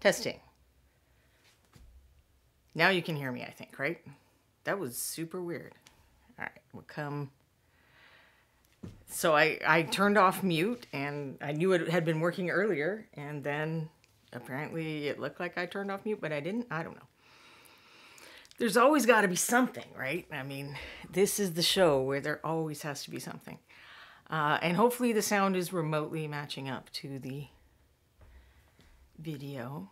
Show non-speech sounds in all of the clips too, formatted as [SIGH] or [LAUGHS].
Testing. Now you can hear me, I think, right? That was super weird. All right, we'll come. So I, I turned off mute and I knew it had been working earlier, and then apparently it looked like I turned off mute, but I didn't. I don't know. There's always got to be something, right? I mean, this is the show where there always has to be something. Uh, and hopefully the sound is remotely matching up to the video.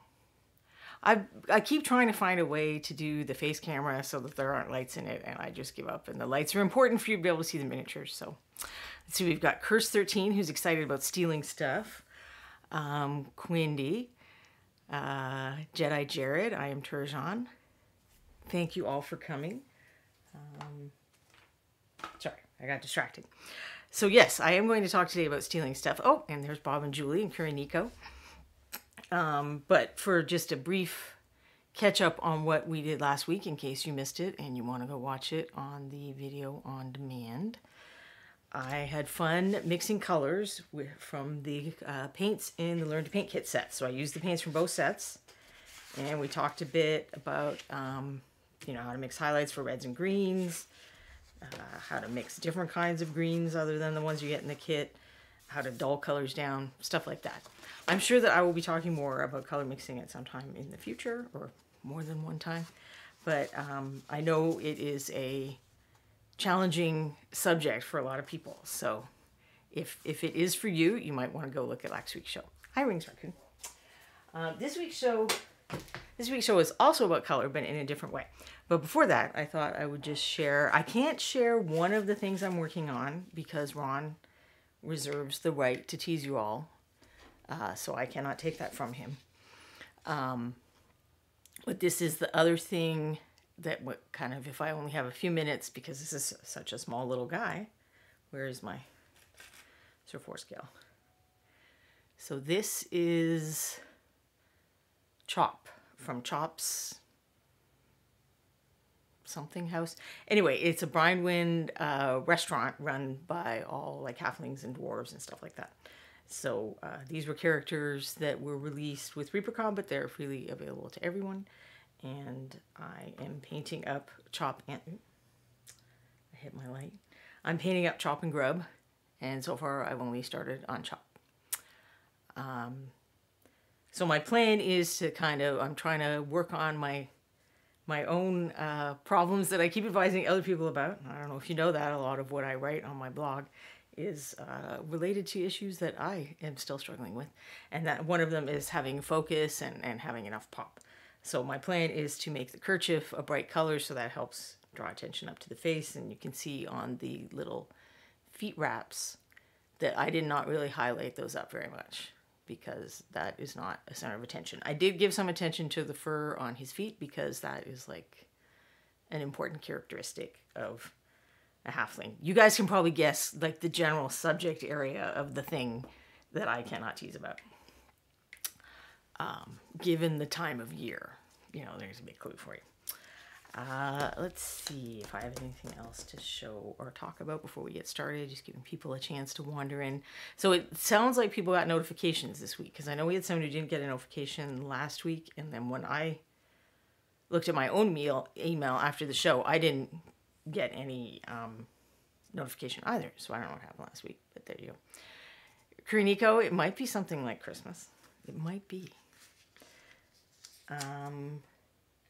I I keep trying to find a way to do the face camera so that there aren't lights in it, and I just give up. And the lights are important for you to be able to see the miniatures. So let's see, we've got Curse thirteen, who's excited about stealing stuff. Um, Quindy, uh, Jedi Jared. I am Turjan. Thank you all for coming. Um, sorry, I got distracted. So yes, I am going to talk today about stealing stuff. Oh, and there's Bob and Julie and Kuri Nico. Um, but for just a brief catch up on what we did last week, in case you missed it and you want to go watch it on the video on demand, I had fun mixing colors with, from the uh, paints in the Learn to Paint kit set. So I used the paints from both sets, and we talked a bit about um, you know how to mix highlights for reds and greens, uh, how to mix different kinds of greens other than the ones you get in the kit, how to dull colors down, stuff like that. I'm sure that I will be talking more about color mixing at some time in the future or more than one time. But um, I know it is a challenging subject for a lot of people. So if, if it is for you, you might want to go look at last week's show. Hi, Rings Raccoon. Uh, this week's show, this week's show is also about color, but in a different way. But before that, I thought I would just share. I can't share one of the things I'm working on because Ron reserves the right to tease you all uh, so I cannot take that from him. Um, but this is the other thing that what kind of if I only have a few minutes because this is such a small little guy. Where is my Sir Four scale? So this is Chop from Chop's something house. Anyway, it's a Brindwind uh, restaurant run by all like halflings and dwarves and stuff like that. So uh, these were characters that were released with ReaperCon, but they're freely available to everyone. And I am painting up Chop and I hit my light. I'm painting up Chop and Grub, and so far I've only started on Chop. Um, so my plan is to kind of I'm trying to work on my my own uh, problems that I keep advising other people about. I don't know if you know that a lot of what I write on my blog is uh, related to issues that I am still struggling with. And that one of them is having focus and, and having enough pop. So my plan is to make the kerchief a bright color so that helps draw attention up to the face. And you can see on the little feet wraps that I did not really highlight those up very much because that is not a center of attention. I did give some attention to the fur on his feet because that is like an important characteristic of a halfling. You guys can probably guess like the general subject area of the thing that I cannot tease about. Um, given the time of year, you know, there's a big clue for you. Uh, let's see if I have anything else to show or talk about before we get started. Just giving people a chance to wander in. So it sounds like people got notifications this week because I know we had someone who didn't get a notification last week, and then when I looked at my own meal email after the show, I didn't get any um, notification either. So I don't know what happened last week, but there you go. Kuriniko, it might be something like Christmas. It might be. Um,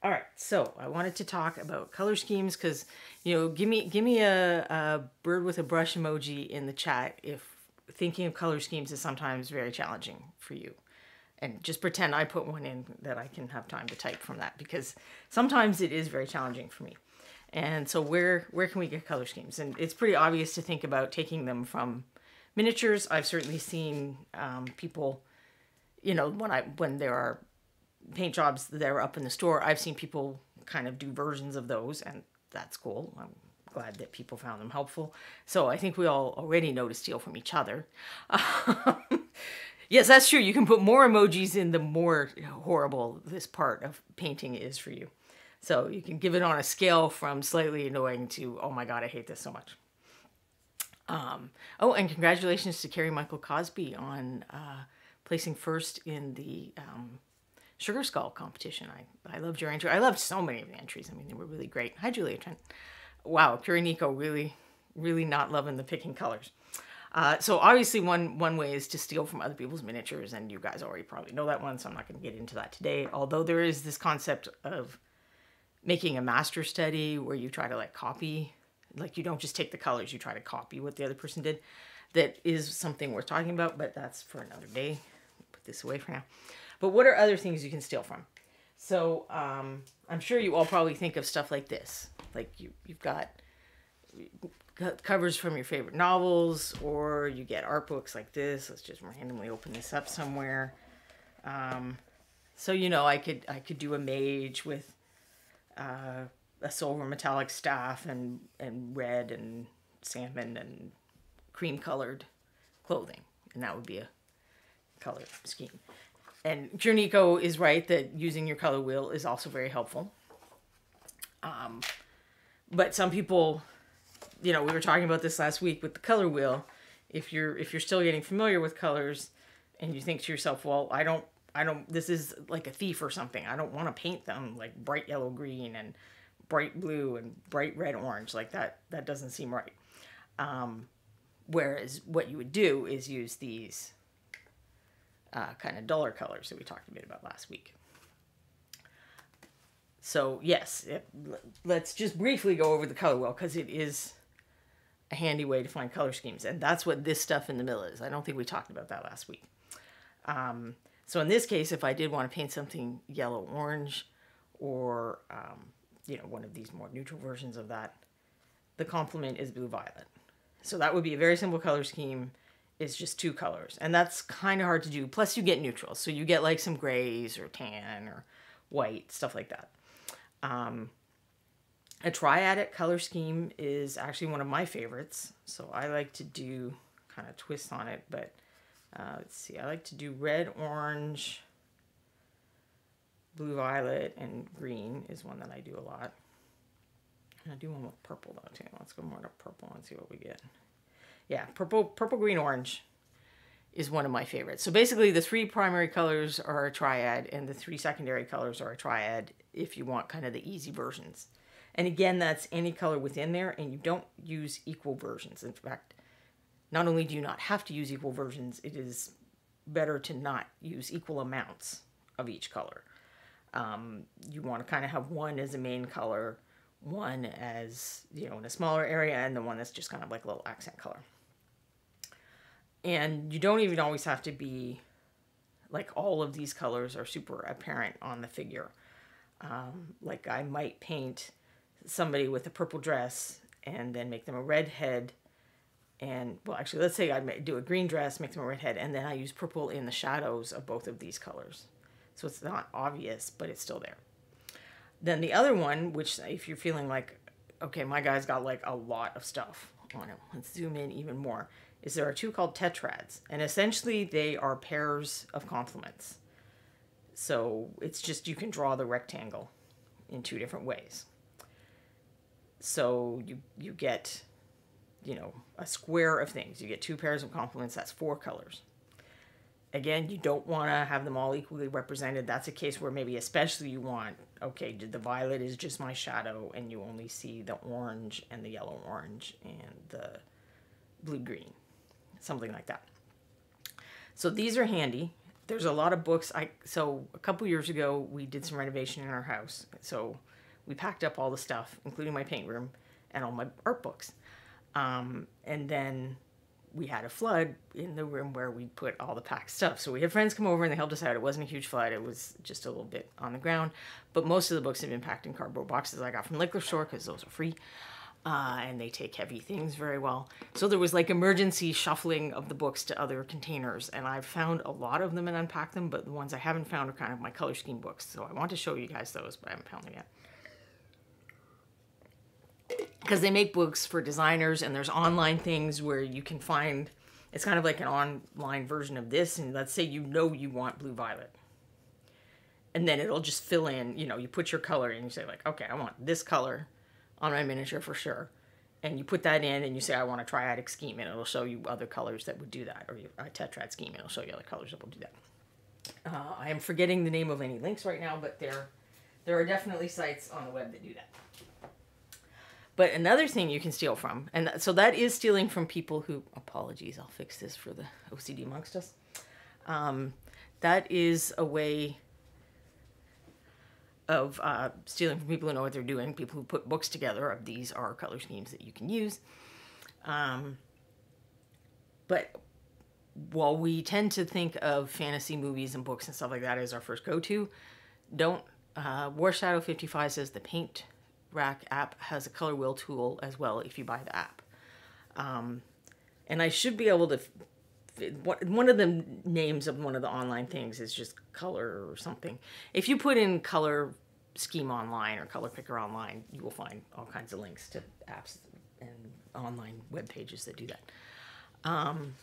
all right, so I wanted to talk about color schemes because you know, give me give me a, a bird with a brush emoji in the chat if thinking of color schemes is sometimes very challenging for you and just pretend I put one in that I can have time to type from that because sometimes it is very challenging for me. And so where where can we get color schemes? And it's pretty obvious to think about taking them from miniatures. I've certainly seen um, people, you know, when I when there are paint jobs that are up in the store, I've seen people kind of do versions of those, and that's cool. I'm glad that people found them helpful. So I think we all already know to steal from each other. [LAUGHS] yes, that's true. You can put more emojis in the more horrible this part of painting is for you. So you can give it on a scale from slightly annoying to, oh my God, I hate this so much. Um, oh, and congratulations to Carrie Michael Cosby on uh, placing first in the um, Sugar Skull competition. I, I loved your entry. I loved so many of the entries. I mean, they were really great. Hi, Julia Trent. Wow, Nico really, really not loving the picking colors. Uh, so obviously one one way is to steal from other people's miniatures, and you guys already probably know that one, so I'm not going to get into that today. Although there is this concept of making a master study where you try to like copy, like you don't just take the colors, you try to copy what the other person did. That is something worth talking about, but that's for another day. Put this away for now. But what are other things you can steal from? So um, I'm sure you all probably think of stuff like this. Like you, you've got covers from your favorite novels, or you get art books like this. Let's just randomly open this up somewhere. Um, so you know, I could I could do a mage with uh, a silver metallic staff and and red and salmon and cream colored clothing, and that would be a color scheme. And Jerniko is right that using your color wheel is also very helpful. Um, but some people you know, we were talking about this last week with the color wheel. If you're if you're still getting familiar with colors and you think to yourself, well, I don't I don't this is like a thief or something. I don't want to paint them like bright yellow green and bright blue and bright red orange like that that doesn't seem right. Um, whereas what you would do is use these uh, kind of duller colors that we talked a bit about last week. So yes, it, let's just briefly go over the color wheel because it is a handy way to find color schemes. And that's what this stuff in the middle is. I don't think we talked about that last week. Um, so in this case, if I did want to paint something yellow orange or, um, you know, one of these more neutral versions of that, the complement is blue violet. So that would be a very simple color scheme. It's just two colors. And that's kind of hard to do. Plus you get neutrals. So you get like some grays or tan or white, stuff like that. Um, a triadic color scheme is actually one of my favorites. So I like to do kind of twists on it, but uh, let's see, I like to do red, orange, blue, violet, and green is one that I do a lot. And I do one with purple though too. Let's go more to purple and see what we get. Yeah, purple, purple, green, orange is one of my favorites. So basically the three primary colors are a triad and the three secondary colors are a triad if you want kind of the easy versions. And again, that's any color within there, and you don't use equal versions. In fact, not only do you not have to use equal versions, it is better to not use equal amounts of each color. Um, you want to kind of have one as a main color, one as, you know, in a smaller area, and the one that's just kind of like a little accent color. And you don't even always have to be like all of these colors are super apparent on the figure. Um, like I might paint somebody with a purple dress and then make them a red head and well actually let's say I do a green dress make them a red head and then I use purple in the shadows of both of these colors. So it's not obvious but it's still there. Then the other one which if you're feeling like okay my guy's got like a lot of stuff on him let's zoom in even more is there are two called tetrads and essentially they are pairs of complements. So it's just you can draw the rectangle in two different ways. So you you get you know a square of things. You get two pairs of complements that's four colors. Again you don't want to have them all equally represented. That's a case where maybe especially you want okay the violet is just my shadow and you only see the orange and the yellow orange and the blue green something like that so these are handy there's a lot of books i so a couple years ago we did some renovation in our house so we packed up all the stuff, including my paint room and all my art books. Um, and then we had a flood in the room where we put all the packed stuff. So we had friends come over and they helped us out. It wasn't a huge flood, it was just a little bit on the ground. But most of the books had been packed in cardboard boxes I got from liquor store because those are free. Uh, and they take heavy things very well. So there was like emergency shuffling of the books to other containers, and I've found a lot of them and unpacked them, but the ones I haven't found are kind of my color scheme books. So I want to show you guys those, but I haven't found them yet because they make books for designers and there's online things where you can find it's kind of like an online version of this and let's say you know you want blue violet and then it'll just fill in you know you put your color and you say like okay i want this color on my miniature for sure and you put that in and you say i want a triadic scheme and it'll show you other colors that would do that or a tetrad scheme and it'll show you other colors that will do that Uh, I am forgetting the name of any links right now, but there, there are definitely sites on the web that do that. But another thing you can steal from, and so that is stealing from people who, apologies, I'll fix this for the OCD amongst us. Um, that is a way of uh, stealing from people who know what they're doing, people who put books together of these are color schemes that you can use. Um, but while we tend to think of fantasy movies and books and stuff like that as our first go-to, don't uh, War Shadow 55 says the paint rack app has a color wheel tool as well if you buy the app. Um, and I should be able to. One of the names of one of the online things is just color or something. If you put in color scheme online or color picker online, you will find all kinds of links to apps and online web pages that do that. Um,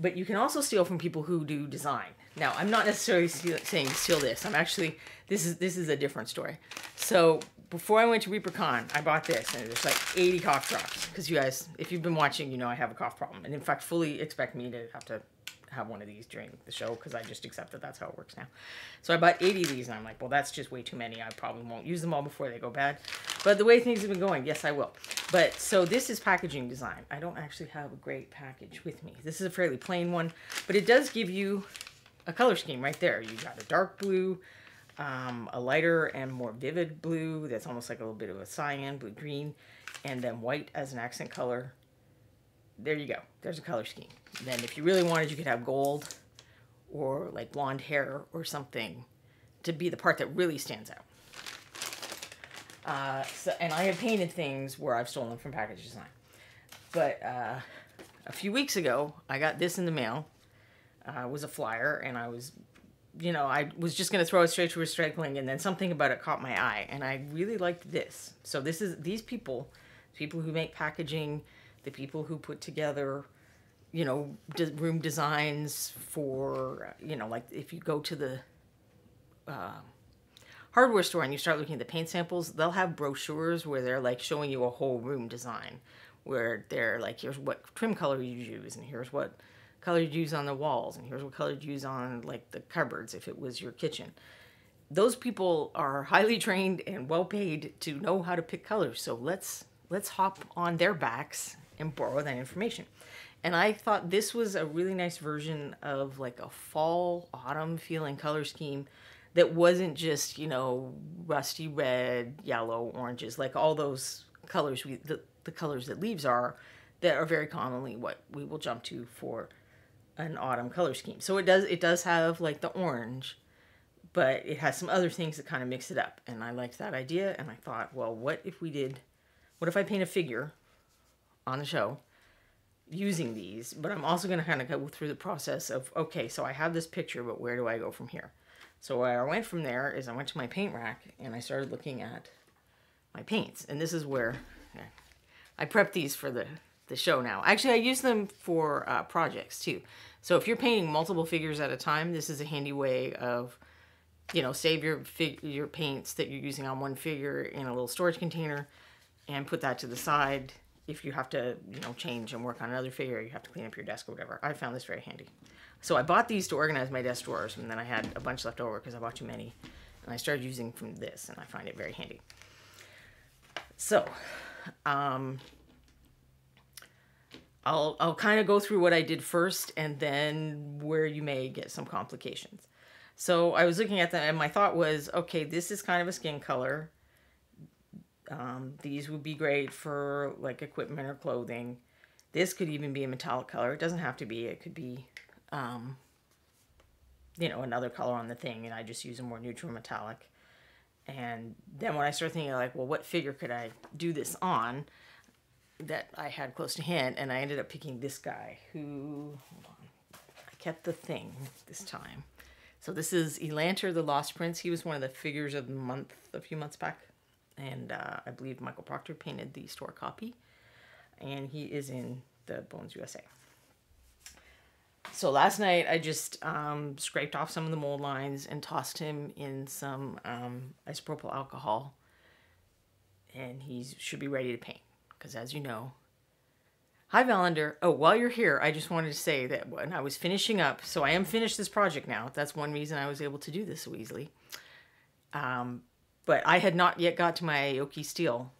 but you can also steal from people who do design. Now, I'm not necessarily steal, saying steal this. I'm actually this is this is a different story. So before I went to ReaperCon, I bought this, and there's like 80 cough drops. Because you guys, if you've been watching, you know I have a cough problem, and in fact, fully expect me to have to have one of these during the show because I just accept that that's how it works now. So I bought 80 of these, and I'm like, well, that's just way too many. I probably won't use them all before they go bad. But the way things have been going, yes, I will. But so this is packaging design. I don't actually have a great package with me. This is a fairly plain one, but it does give you a color scheme right there. You got a dark blue, um, a lighter and more vivid blue that's almost like a little bit of a cyan, blue green, and then white as an accent color. There you go. There's a color scheme. Then if you really wanted, you could have gold or like blonde hair or something to be the part that really stands out. Uh, so, and I have painted things where I've stolen from package design. But uh, a few weeks ago, I got this in the mail. Uh, it was a flyer, and I was you know, I was just going to throw it straight to recycling, and then something about it caught my eye, and I really liked this. So this is these people, people who make packaging, the people who put together, you know, room designs for, you know, like if you go to the uh, hardware store and you start looking at the paint samples, they'll have brochures where they're like showing you a whole room design, where they're like, here's what trim color you use, and here's what color you'd use on the walls, and here's what color you'd use on like the cupboards if it was your kitchen. Those people are highly trained and well paid to know how to pick colors. So let's let's hop on their backs and borrow that information. And I thought this was a really nice version of like a fall autumn feeling color scheme that wasn't just, you know, rusty red, yellow, oranges, like all those colors we the, the colors that leaves are that are very commonly what we will jump to for an autumn color scheme. So it does it does have like the orange, but it has some other things that kind of mix it up. And I liked that idea and I thought, well, what if we did what if I paint a figure on the show using these, but I'm also going to kind of go through the process of okay, so I have this picture, but where do I go from here? So where I went from there is I went to my paint rack and I started looking at my paints. And this is where I prepped these for the the show now. Actually, I use them for uh, projects too. So if you're painting multiple figures at a time, this is a handy way of, you know, save your your paints that you're using on one figure in a little storage container, and put that to the side. If you have to, you know, change and work on another figure, you have to clean up your desk or whatever. I found this very handy. So I bought these to organize my desk drawers, and then I had a bunch left over because I bought too many, and I started using from this, and I find it very handy. So, um, I'll I'll kind of go through what I did first and then where you may get some complications. So I was looking at them and my thought was, okay, this is kind of a skin color. Um, these would be great for like equipment or clothing. This could even be a metallic color. It doesn't have to be. It could be, um, you know, another color on the thing, and I just use a more neutral metallic. And then when I started thinking like, well, what figure could I do this on? That I had close to hand, and I ended up picking this guy who I kept the thing this time. So this is Elanter the Lost Prince. He was one of the figures of the month a few months back, and uh, I believe Michael Proctor painted the store copy, and he is in the Bones USA. So last night I just um, scraped off some of the mold lines and tossed him in some um, isopropyl alcohol, and he should be ready to paint because as you know, Hi, Valander. Oh, while you're here, I just wanted to say that when I was finishing up, so I am finished this project now. That's one reason I was able to do this so easily. Um, but I had not yet got to my Aoki steel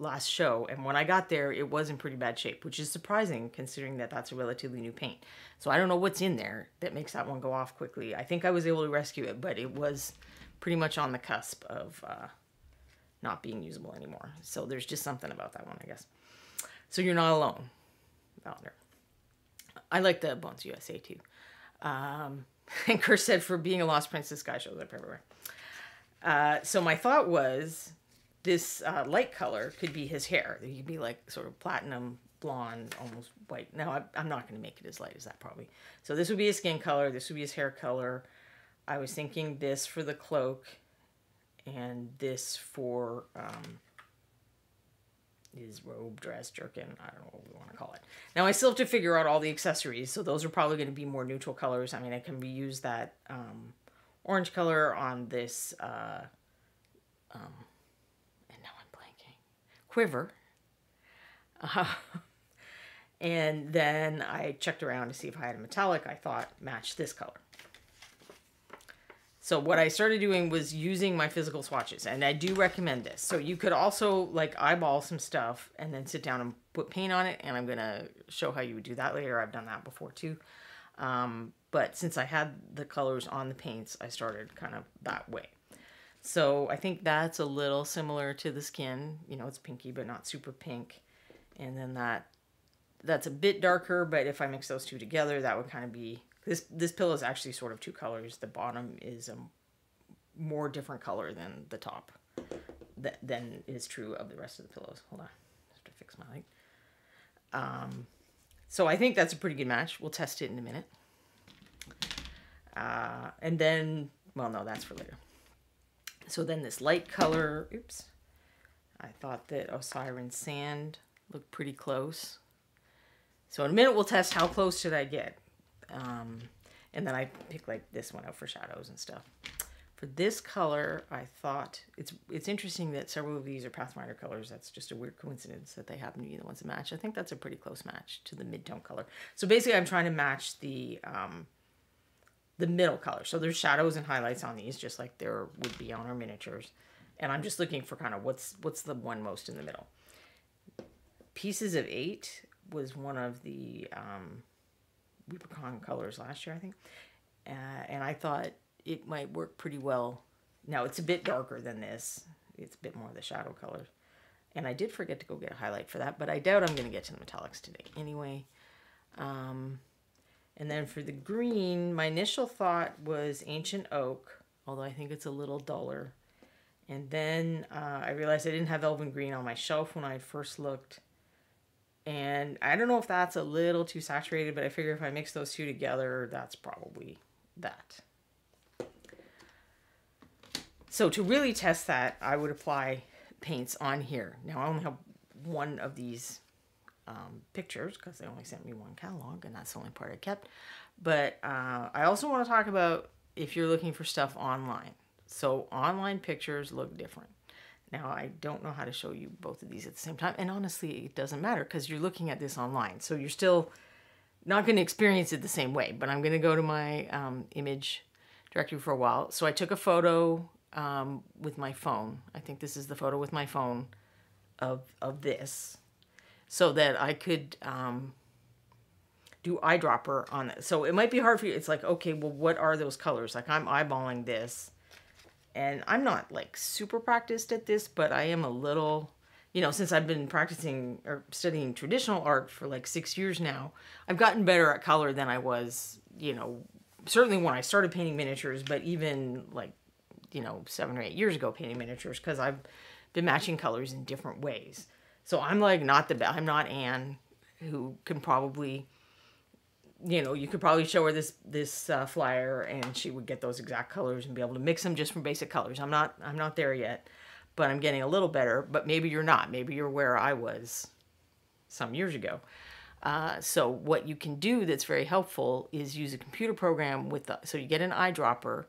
last show, and when I got there, it was in pretty bad shape, which is surprising considering that that's a relatively new paint. So I don't know what's in there that makes that one go off quickly. I think I was able to rescue it, but it was pretty much on the cusp of uh, not being usable anymore. So there's just something about that one, I guess. So you're not alone, Valander. I like the Bones USA too. Um, [LAUGHS] and Chris said for being a Lost Princess guy shows up everywhere. Uh, so my thought was this uh, light color could be his hair. He could be like sort of platinum blonde, almost white. Now I, I'm not going to make it as light as that probably. So this would be his skin color. This would be his hair color. I was thinking this for the cloak and this for um, his robe, dress, jerkin. I don't know what we want to call it. Now I still have to figure out all the accessories. So those are probably going to be more neutral colors. I mean, I can reuse that um, orange color on this, uh, um, and now I'm blanking, quiver. Uh, [LAUGHS] and then I checked around to see if I had a metallic I thought matched this color. So what I started doing was using my physical swatches, and I do recommend this. So you could also like eyeball some stuff and then sit down and put paint on it, and I'm gonna show how you would do that later. I've done that before too. Um, but since I had the colors on the paints, I started kind of that way. So I think that's a little similar to the skin. You know, it's pinky, but not super pink. And then that that's a bit darker, but if I mix those two together, that would kind of be this this pillow is actually sort of two colors. The bottom is a more different color than the top that than is true of the rest of the pillows. Hold on. I have to fix my light. Um, so I think that's a pretty good match. We'll test it in a minute. Uh, and then, well, no, that's for later. So then this light color, oops. I thought that Osirion Sand looked pretty close. So in a minute, we'll test how close did I get. Um, and then I pick like this one out for shadows and stuff. For this color, I thought it's it's interesting that several of these are Pathfinder colors. That's just a weird coincidence that they happen to be the ones that match. I think that's a pretty close match to the mid-tone color. So basically, I'm trying to match the um, the middle color. So there's shadows and highlights on these, just like there would be on our miniatures. And I'm just looking for kind of what's what's the one most in the middle. Pieces of Eight was one of the um, Leprechaun colors last year, I think. Uh, and I thought it might work pretty well. Now it's a bit darker than this. It's a bit more of the shadow colors. And I did forget to go get a highlight for that, but I doubt I'm going to get to the metallics today anyway. Um, and then for the green, my initial thought was Ancient Oak, although I think it's a little duller. And then uh, I realized I didn't have Elven Green on my shelf when I first looked. And I don't know if that's a little too saturated, but I figure if I mix those two together, that's probably that. So to really test that, I would apply paints on here. Now I only have one of these um, pictures because they only sent me one catalog and that's the only part I kept. But uh, I also want to talk about if you're looking for stuff online. So online pictures look different. Now, I don't know how to show you both of these at the same time. And honestly, it doesn't matter because you're looking at this online. So you're still not going to experience it the same way. But I'm going to go to my um, image directory for a while. So I took a photo um, with my phone. I think this is the photo with my phone of, of this so that I could um, do eyedropper on it. So it might be hard for you. It's like, okay, well, what are those colors? Like I'm eyeballing this and I'm not like super practiced at this, but I am a little, you know, since I've been practicing or studying traditional art for like six years now, I've gotten better at color than I was, you know, certainly when I started painting miniatures, but even like, you know, seven or eight years ago painting miniatures because I've been matching colors in different ways. So I'm like not the best. I'm not Anne who can probably you know, you could probably show her this this uh, flyer, and she would get those exact colors and be able to mix them just from basic colors. I'm not I'm not there yet, but I'm getting a little better. But maybe you're not. Maybe you're where I was some years ago. Uh, so what you can do that's very helpful is use a computer program with the, so you get an eyedropper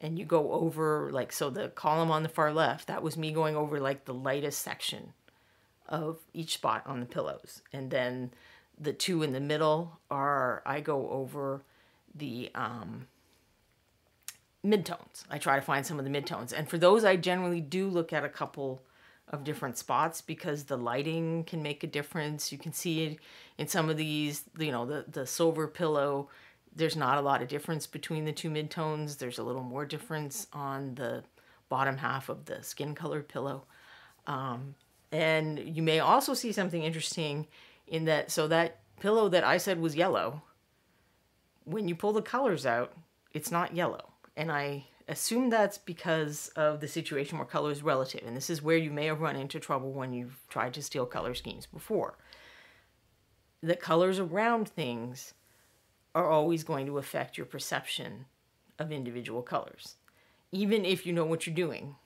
and you go over like so the column on the far left that was me going over like the lightest section of each spot on the pillows. And then the two in the middle are, I go over the um, midtones. I try to find some of the midtones. And for those, I generally do look at a couple of different spots because the lighting can make a difference. You can see it in some of these, you know, the, the silver pillow. There's not a lot of difference between the two midtones. There's a little more difference on the bottom half of the skin colored pillow. Um, and you may also see something interesting in that, so that pillow that I said was yellow, when you pull the colors out, it's not yellow. And I assume that's because of the situation where color is relative. And this is where you may have run into trouble when you've tried to steal color schemes before. The colors around things are always going to affect your perception of individual colors, even if you know what you're doing,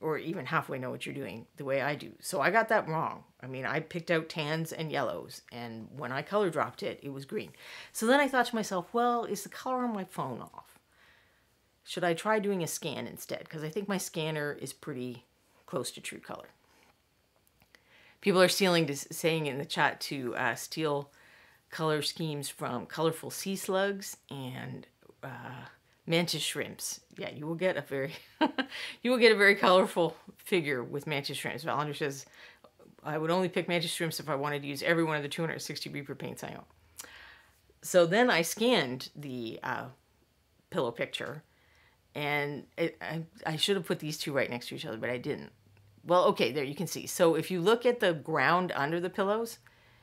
or even halfway know what you're doing, the way I do. So I got that wrong. I mean, I picked out tans and yellows, and when I color dropped it, it was green. So then I thought to myself, well, is the color on my phone off? should I try doing a scan instead? Because I think my scanner is pretty close to true color. People are stealing to, saying in the chat to uh, steal color schemes from colorful sea slugs and uh, mantis shrimps. Yeah, you will get a very [LAUGHS] you will get a very colorful figure with mantis shrimps. Valander says I would only pick mantis shrimps if I wanted to use every one of the 260 Reaper paints I own. So then I scanned the uh, pillow picture and it, I, I should have put these two right next to each other, but I didn't. Well, okay, there you can see. So if you look at the ground under the pillows,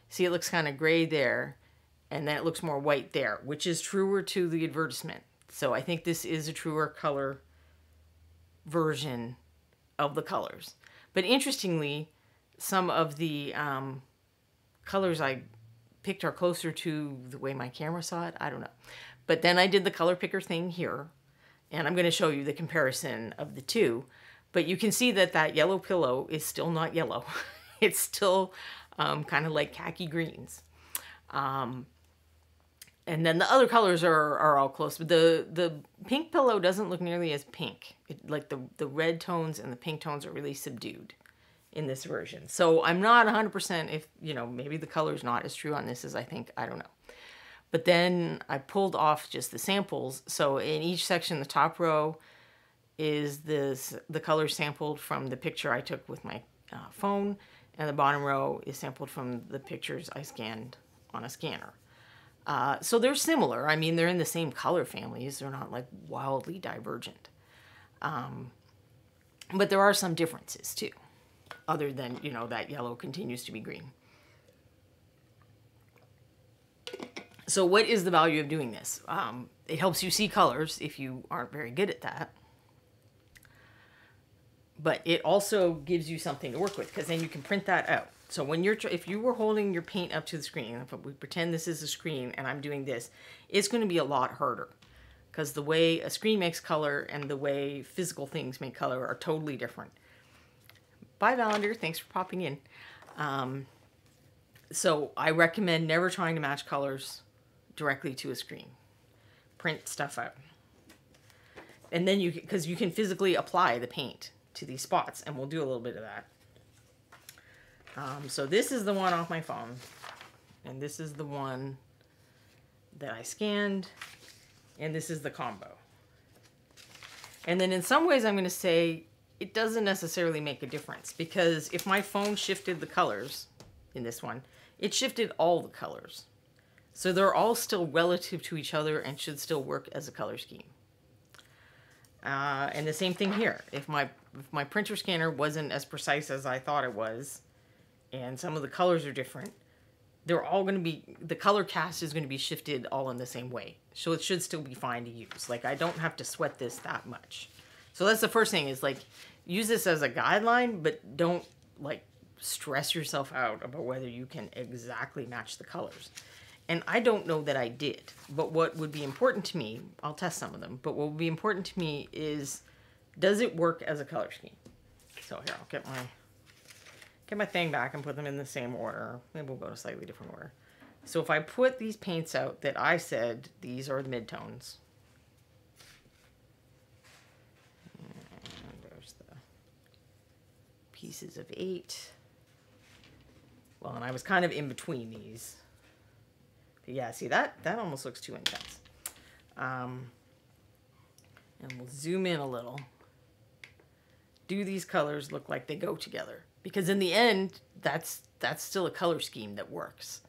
see it looks kind of gray there, and then it looks more white there, which is truer to the advertisement. So I think this is a truer color version of the colors. But interestingly, some of the um, colors I picked are closer to the way my camera saw it. I don't know. But then I did the color picker thing here and I'm going to show you the comparison of the two. But you can see that that yellow pillow is still not yellow. [LAUGHS] it's still um, kind of like khaki greens. Um, and then the other colors are, are all close. But the, the pink pillow doesn't look nearly as pink. It, like the, the red tones and the pink tones are really subdued in this version. So I'm not 100% if, you know, maybe the color is not as true on this as I think. I don't know. But then I pulled off just the samples. So in each section, the top row is this the color sampled from the picture I took with my uh, phone, and the bottom row is sampled from the pictures I scanned on a scanner. Uh, so they're similar. I mean, they're in the same color families. They're not like wildly divergent. Um, but there are some differences too, other than, you know, that yellow continues to be green. So what is the value of doing this? Um, it helps you see colors if you aren't very good at that. But it also gives you something to work with because then you can print that out. So when you're, if you were holding your paint up to the screen, if we pretend this is a screen and I'm doing this, it's going to be a lot harder because the way a screen makes color and the way physical things make color are totally different. Bye, Valander. Thanks for popping in. Um, so I recommend never trying to match colors directly to a screen. Print stuff out. And then you, because you can physically apply the paint to these spots, and we'll do a little bit of that. Um, so this is the one off my phone, and this is the one that I scanned, and this is the combo. And then in some ways I'm going to say it doesn't necessarily make a difference because if my phone shifted the colors in this one, it shifted all the colors. So they're all still relative to each other and should still work as a color scheme. Uh, and the same thing here. If my if my printer scanner wasn't as precise as I thought it was, and some of the colors are different, they're all going to be the color cast is going to be shifted all in the same way. So it should still be fine to use. Like I don't have to sweat this that much. So that's the first thing is like use this as a guideline, but don't like stress yourself out about whether you can exactly match the colors. And I don't know that I did. But what would be important to me, I'll test some of them, but what would be important to me is does it work as a color scheme? So here, I'll get my get my thing back and put them in the same order. Maybe we'll go to slightly different order. So if I put these paints out that I said these are the midtones. And there's the pieces of eight. well, and I was kind of in between these. But yeah, see that that almost looks too intense. Um, and we'll zoom in a little. Do these colors look like they go together? Because in the end, that's that's still a color scheme that works.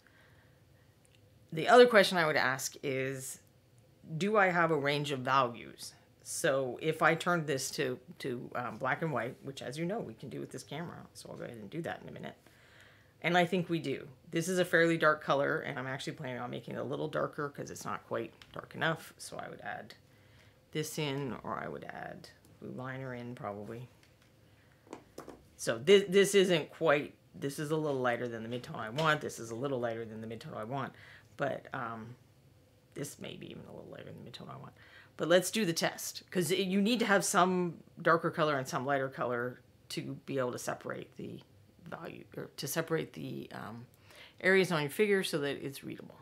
The other question I would ask is, do I have a range of values? So if I turned this to, to um, black and white, which as you know, we can do with this camera. So I'll go ahead and do that in a minute. And I think we do. This is a fairly dark color and I'm actually planning on making it a little darker because it's not quite dark enough. So I would add this in or I would add blue liner in probably. So this, this isn't quite, this is a little lighter than the midtone I want. This is a little lighter than the midtone I want. But um, this may be even a little lighter than the midtone I want. But let's do the test because you need to have some darker color and some lighter color to be able to separate the value or to separate the um, areas on your figure so that it's readable.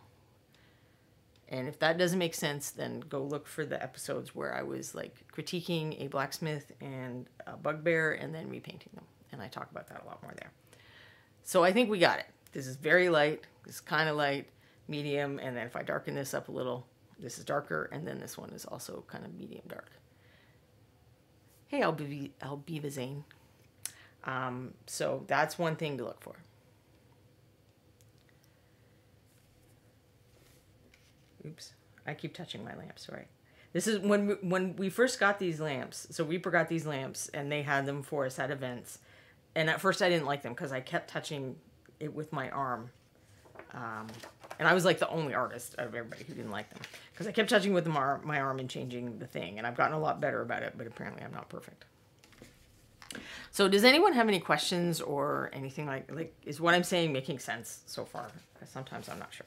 And if that doesn't make sense, then go look for the episodes where I was like critiquing a blacksmith and a bugbear and then repainting them. And I talk about that a lot more there. So I think we got it. This is very light. This is kind of light, medium. And then if I darken this up a little, this is darker, and then this one is also kind of medium dark. Hey, Albiva Zane. Um, so that's one thing to look for. Oops, I keep touching my lamps, sorry. This is when we, when we first got these lamps. So Reaper got these lamps, and they had them for us at events. And at first, I didn't like them because I kept touching it with my arm. Um, and I was like the only artist out of everybody who didn't like them because I kept touching with my arm, my arm and changing the thing. And I've gotten a lot better about it, but apparently I'm not perfect. So does anyone have any questions or anything like, like is what I'm saying making sense so far? Because sometimes I'm not sure.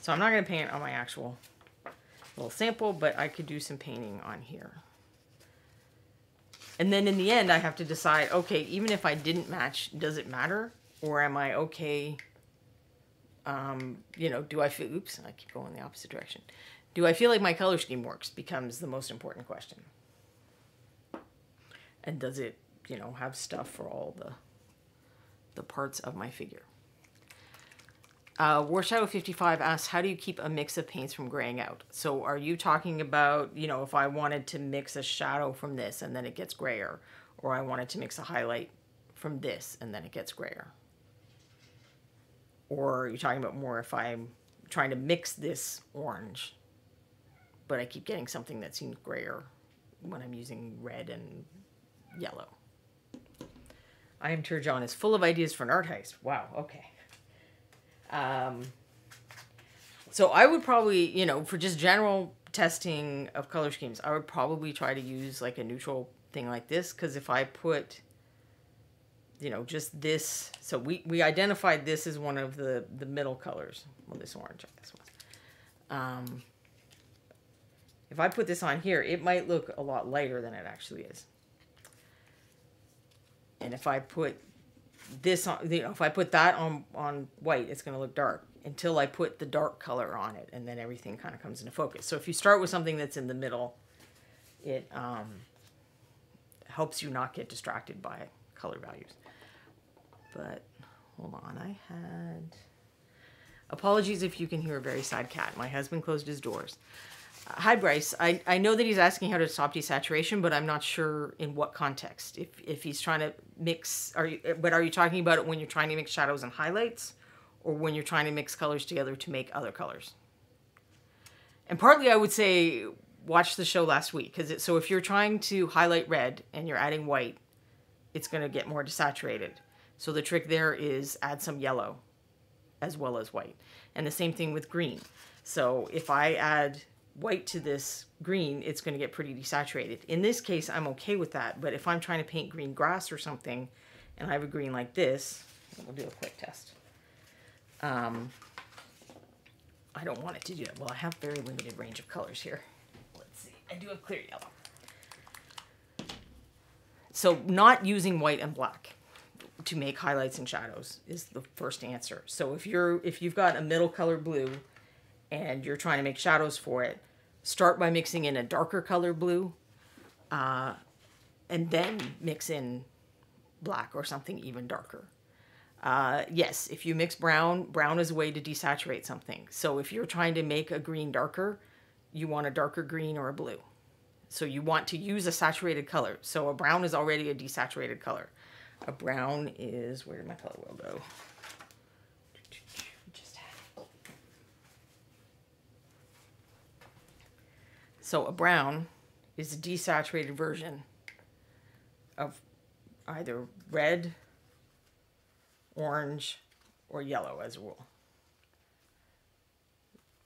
So I'm not going to paint on my actual little sample, but I could do some painting on here. And then in the end, I have to decide, okay, even if I didn't match, does it matter? Or am I okay um, you know, do I feel, oops, I keep going the opposite direction. Do I feel like my color scheme works becomes the most important question. And does it, you know, have stuff for all the, the parts of my figure? Uh, Warshadow 55 asks, how do you keep a mix of paints from graying out? So are you talking about, you know, if I wanted to mix a shadow from this and then it gets grayer, or I wanted to mix a highlight from this and then it gets grayer? Or are you're talking about more if I'm trying to mix this orange, but I keep getting something that seems grayer when I'm using red and yellow. I am Turjon is full of ideas for an art heist. Wow, okay. Um, so I would probably, you know, for just general testing of color schemes, I would probably try to use like a neutral thing like this because if I put you know, just this. So we, we identified this as one of the, the middle colors. Well, this orange, I guess. Um, if I put this on here, it might look a lot lighter than it actually is. And if I put this on, you know, if I put that on, on white, it's going to look dark until I put the dark color on it. And then everything kind of comes into focus. So if you start with something that's in the middle, it um, helps you not get distracted by color values but hold on. I had. Apologies if you can hear a very sad cat. My husband closed his doors. Hi, Bryce. I, I know that he's asking how to stop desaturation, but I'm not sure in what context. If, if he's trying to mix, are you, but are you talking about it when you're trying to mix shadows and highlights or when you're trying to mix colors together to make other colors? And partly I would say watch the show last week because so if you're trying to highlight red and you're adding white, it's going to get more desaturated. So the trick there is add some yellow as well as white. And the same thing with green. So if I add white to this green, it's going to get pretty desaturated. In this case, I'm okay with that. But if I'm trying to paint green grass or something, and I have a green like this, we'll do a quick test. Um, I don't want it to do that. Well, I have very limited range of colors here. Let's see. I do have clear yellow. So not using white and black to make highlights and shadows is the first answer. So if you're if you've got a middle color blue and you're trying to make shadows for it, start by mixing in a darker color blue uh, and then mix in black or something even darker. Uh, yes, if you mix brown, brown is a way to desaturate something. So if you're trying to make a green darker, you want a darker green or a blue. So you want to use a saturated color. So a brown is already a desaturated color. A brown is, where did my color wheel go? So a brown is a desaturated version of either red, orange, or yellow as a rule.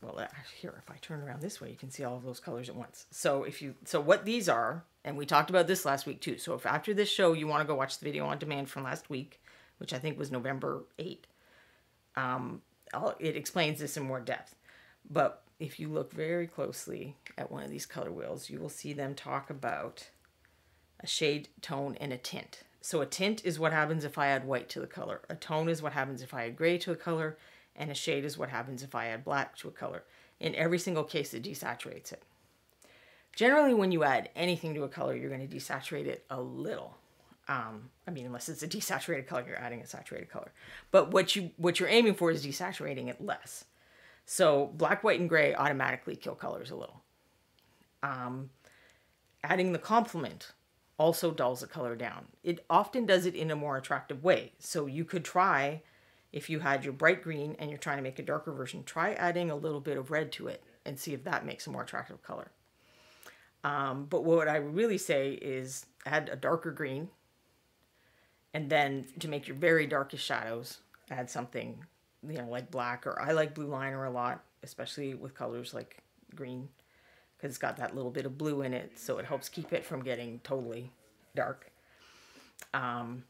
Well, uh, here, if I turn around this way, you can see all of those colors at once. So if you, so what these are, and we talked about this last week too. So if after this show you want to go watch the video on demand from last week, which I think was November 8, um, it explains this in more depth. But if you look very closely at one of these color wheels, you will see them talk about a shade, tone, and a tint. So a tint is what happens if I add white to the color. A tone is what happens if I add gray to a color. And a shade is what happens if I add black to a color. In every single case, it desaturates it. Generally, when you add anything to a color, you're going to desaturate it a little. Um, I mean, unless it's a desaturated color, you're adding a saturated color. But what you what you're aiming for is desaturating it less. So black, white, and gray automatically kill colors a little. Um, adding the complement also dulls the color down. It often does it in a more attractive way. So you could try, if you had your bright green and you're trying to make a darker version, try adding a little bit of red to it and see if that makes a more attractive color. Um, but what I really say is add a darker green and then to make your very darkest shadows, add something you know, like black or I like blue liner a lot, especially with colors like green because it's got that little bit of blue in it, so it helps keep it from getting totally dark. Um,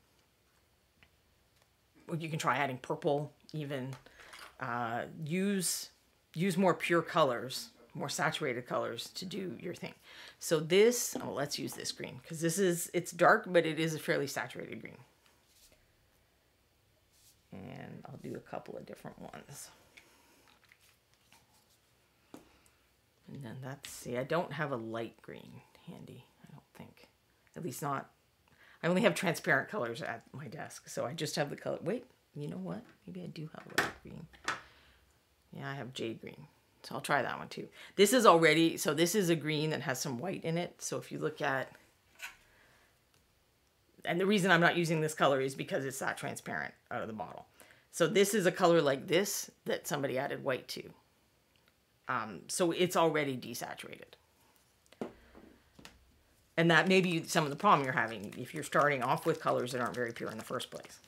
you can try adding purple even. Uh, use use more pure colors, more saturated colors to do your thing. So this, oh, let's use this green because this is, it's dark, but it is a fairly saturated green and I'll do a couple of different ones. And then that's, see, I don't have a light green handy, I don't think. At least not, I only have transparent colors at my desk, so I just have the color. Wait, you know what? Maybe I do have light green. Yeah, I have jade green. So I'll try that one too. This is already, so this is a green that has some white in it. So if you look at, and the reason I'm not using this color is because it's that transparent out of the bottle. So this is a color like this that somebody added white to. Um, so it's already desaturated. And that may be some of the problem you're having if you're starting off with colors that aren't very pure in the first place.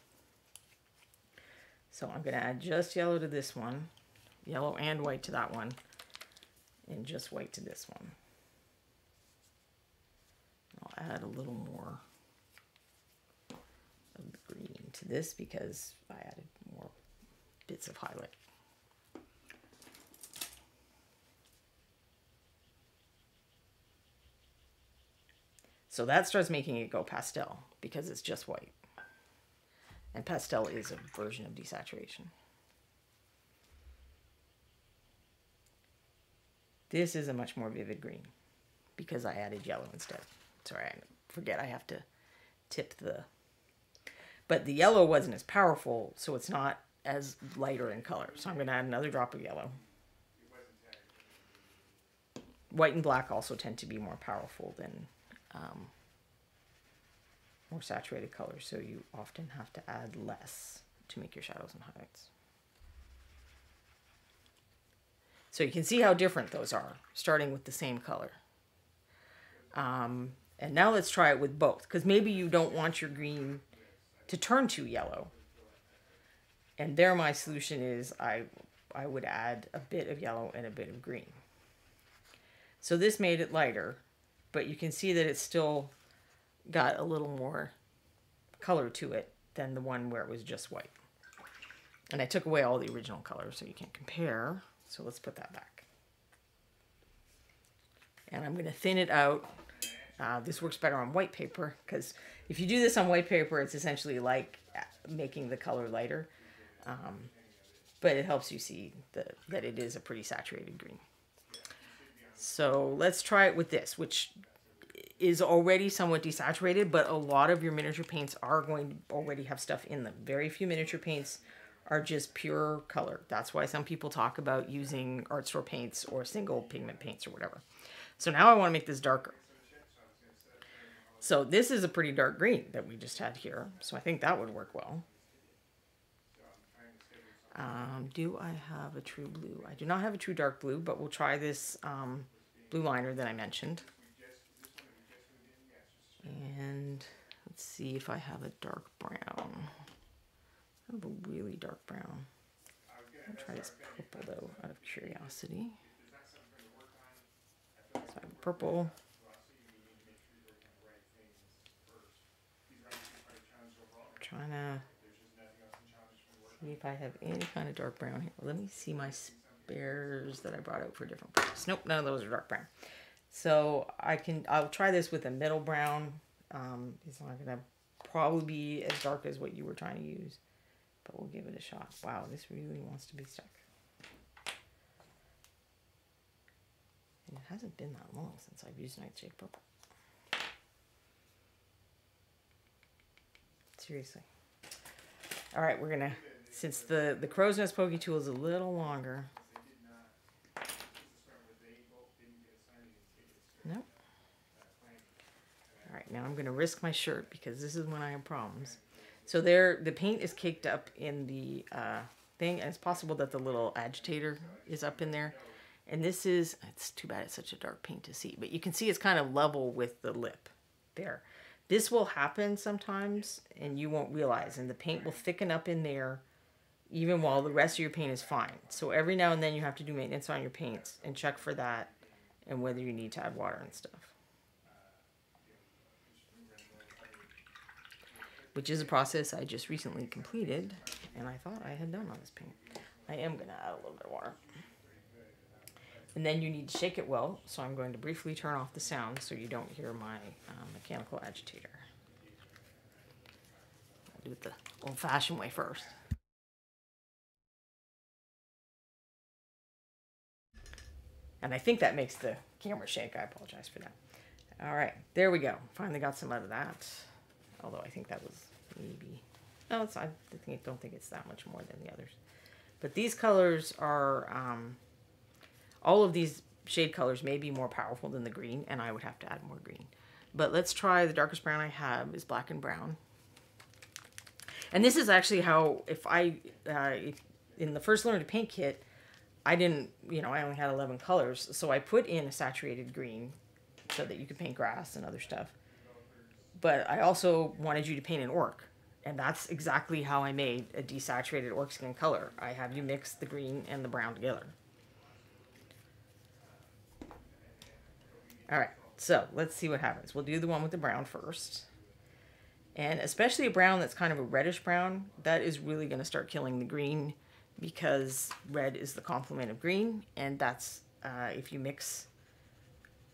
So I'm going to add just yellow to this one, yellow and white to that one, and just white to this one. I'll add a little more green to this because I added more bits of highlight. So that starts making it go pastel because it's just white. And pastel is a version of desaturation. This is a much more vivid green because I added yellow instead. Sorry, I forget I have to tip the but the yellow wasn't as powerful, so it's not as lighter in color. So I'm going to add another drop of yellow. White and black also tend to be more powerful than um, more saturated colors, so you often have to add less to make your shadows and highlights. So you can see how different those are, starting with the same color. Um, and now let's try it with both, because maybe you don't want your green to turn to yellow. And there my solution is I, I would add a bit of yellow and a bit of green. So this made it lighter, but you can see that it's still got a little more color to it than the one where it was just white. And I took away all the original colors so you can't compare. So let's put that back. And I'm going to thin it out uh, this works better on white paper because if you do this on white paper, it's essentially like uh, making the color lighter. Um, but it helps you see the, that it is a pretty saturated green. So let's try it with this, which is already somewhat desaturated, but a lot of your miniature paints are going to already have stuff in them. Very few miniature paints are just pure color. That's why some people talk about using art store paints or single pigment paints or whatever. So now I want to make this darker. So this is a pretty dark green that we just had here. So I think that would work well. Um, do I have a true blue? I do not have a true dark blue, but we'll try this um, blue liner that I mentioned. And let's see if I have a dark brown. I have a really dark brown. I'll try this purple though, out of curiosity. So I have a purple. Trying to see if I have any kind of dark brown here. Let me see my spares that I brought out for different purposes. Nope, none of those are dark brown. So I can, I'll try this with a middle brown. Um, it's not gonna probably be as dark as what you were trying to use, but we'll give it a shot. Wow, this really wants to be stuck. And it hasn't been that long since I've used Nightshade Purple. Seriously. All right, we're gonna, since the, the crow's nest pokey tool is a little longer. Nope. All right, now I'm gonna risk my shirt because this is when I have problems. So there, the paint is caked up in the uh, thing, and it's possible that the little agitator is up in there. And this is, it's too bad it's such a dark paint to see, but you can see it's kind of level with the lip there. This will happen sometimes and you won't realize and the paint will thicken up in there even while the rest of your paint is fine. So every now and then you have to do maintenance on your paints and check for that and whether you need to add water and stuff. Which is a process I just recently completed and I thought I had done on this paint. I am to add a little bit of water. And then you need to shake it well, so I'm going to briefly turn off the sound so you don't hear my uh, mechanical agitator. I'll do it the old-fashioned way first. And I think that makes the camera shake. I apologize for that. All right, there we go. Finally got some out of that. Although I think that was maybe... No, it's, I don't think it's that much more than the others. But these colors are... Um, all of these shade colors may be more powerful than the green, and I would have to add more green. But let's try the darkest brown I have is black and brown. And this is actually how, if I, uh, in the first Learn to Paint kit, I didn't, you know, I only had 11 colors. So I put in a saturated green so that you could paint grass and other stuff. But I also wanted you to paint an orc. And that's exactly how I made a desaturated orc skin color. I have you mix the green and the brown together. All right, so let's see what happens. We'll do the one with the brown first. And especially a brown that's kind of a reddish brown, that is really going to start killing the green because red is the complement of green. And that's, uh, if you mix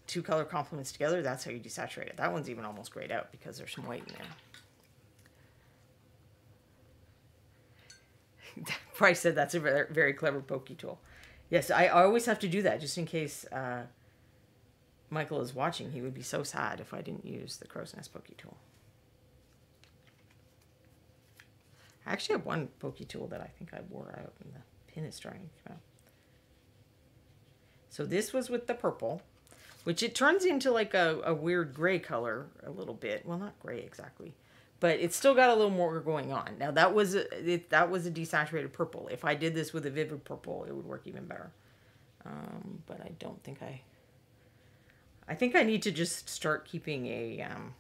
two color complements together, that's how you desaturate it. That one's even almost grayed out because there's some white in there. [LAUGHS] Price said that's a very, very clever pokey tool. Yes, I always have to do that just in case uh, Michael is watching, he would be so sad if I didn't use the crow's nest pokey tool. I actually have one pokey tool that I think I wore out and the pin is starting to come out. So this was with the purple, which it turns into like a, a weird gray color a little bit. Well, not gray exactly, but it's still got a little more going on. Now that was a, it, that was a desaturated purple. If I did this with a vivid purple, it would work even better. Um, but I don't think I I think I need to just start keeping a um,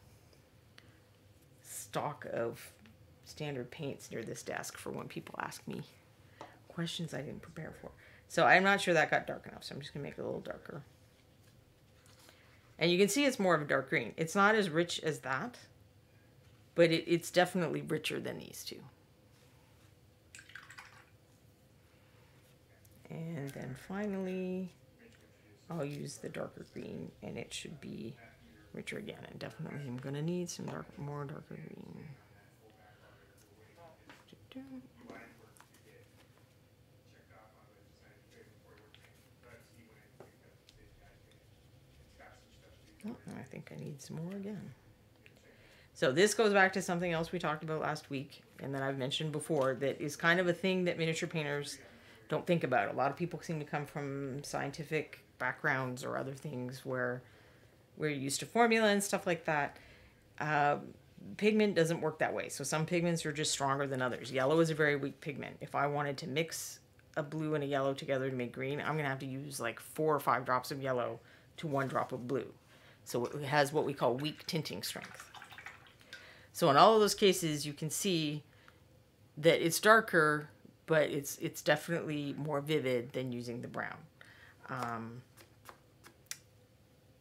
stock of standard paints near this desk for when people ask me questions I didn't prepare for. So I'm not sure that got dark enough, so I'm just going to make it a little darker. And you can see it's more of a dark green. It's not as rich as that, but it, it's definitely richer than these two. And then finally, I'll use the darker green and it should be richer again. And definitely I'm going to need some dark, more darker green. Oh, I think I need some more again. So this goes back to something else we talked about last week and that I've mentioned before that is kind of a thing that miniature painters don't think about. A lot of people seem to come from scientific backgrounds or other things where we're used to formula and stuff like that. Uh, pigment doesn't work that way. So some pigments are just stronger than others. Yellow is a very weak pigment. If I wanted to mix a blue and a yellow together to make green, I'm going to have to use like four or five drops of yellow to one drop of blue. So it has what we call weak tinting strength. So in all of those cases, you can see that it's darker, but it's it's definitely more vivid than using the brown. Um,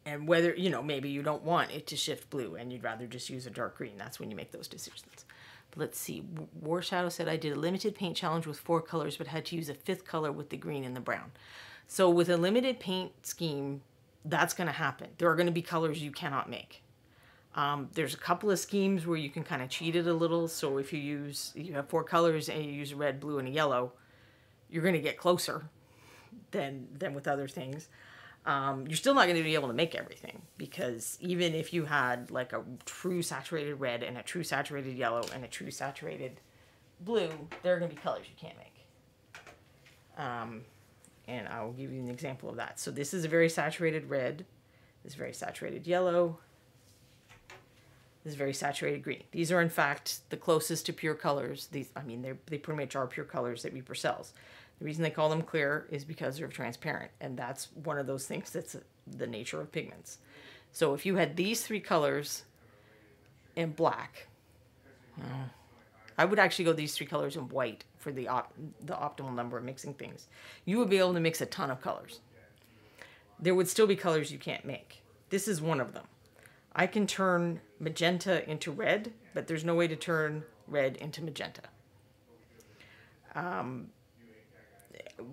and whether you know maybe you don't want it to shift blue and you'd rather just use a dark green that's when you make those decisions. But let's see war shadow said i did a limited paint challenge with four colors but had to use a fifth color with the green and the brown. So with a limited paint scheme that's going to happen. There are going to be colors you cannot make. Um, there's a couple of schemes where you can kind of cheat it a little. So if you use you have four colors and you use red blue and a yellow you're going to get closer than than with other things um, you're still not going to be able to make everything because even if you had like a true saturated red and a true saturated yellow and a true saturated blue, there are going to be colors you can't make. Um, and I'll give you an example of that. So this is a very saturated red. This is very saturated yellow. This is very saturated green. These are in fact the closest to pure colors. These, I mean, they they pretty much are pure colors that Reaper sells. The reason they call them clear is because they're transparent, and that's one of those things that's the nature of pigments. So if you had these three colors in black, uh, I would actually go these three colors in white for the op the optimal number of mixing things. You would be able to mix a ton of colors. There would still be colors you can't make. This is one of them. I can turn magenta into red, but there's no way to turn red into magenta. Um,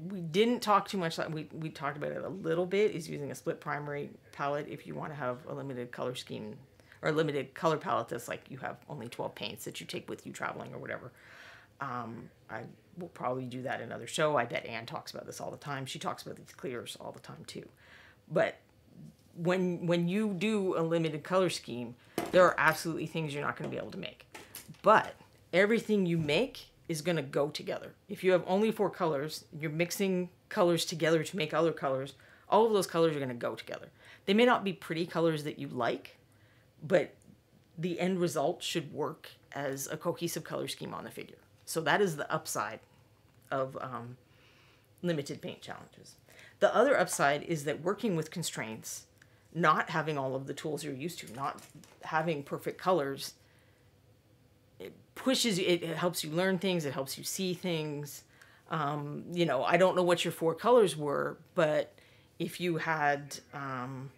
we didn't talk too much. We, we talked about it a little bit. Is using a split primary palette if you want to have a limited color scheme or a limited color palette that's like you have only 12 paints that you take with you traveling or whatever. Um, I will probably do that in another show. I bet Anne talks about this all the time. She talks about these clears all the time too. But when when you do a limited color scheme, there are absolutely things you're not going to be able to make. But everything you make is going to go together. If you have only four colors, you're mixing colors together to make other colors, all of those colors are going to go together. They may not be pretty colors that you like, but the end result should work as a cohesive color scheme on the figure. So that is the upside of um, limited paint challenges. The other upside is that working with constraints, not having all of the tools you're used to, not having perfect colors, pushes you, it, helps you learn things, it helps you see things. Um, you know, I don't know what your four colors were, but if you had um,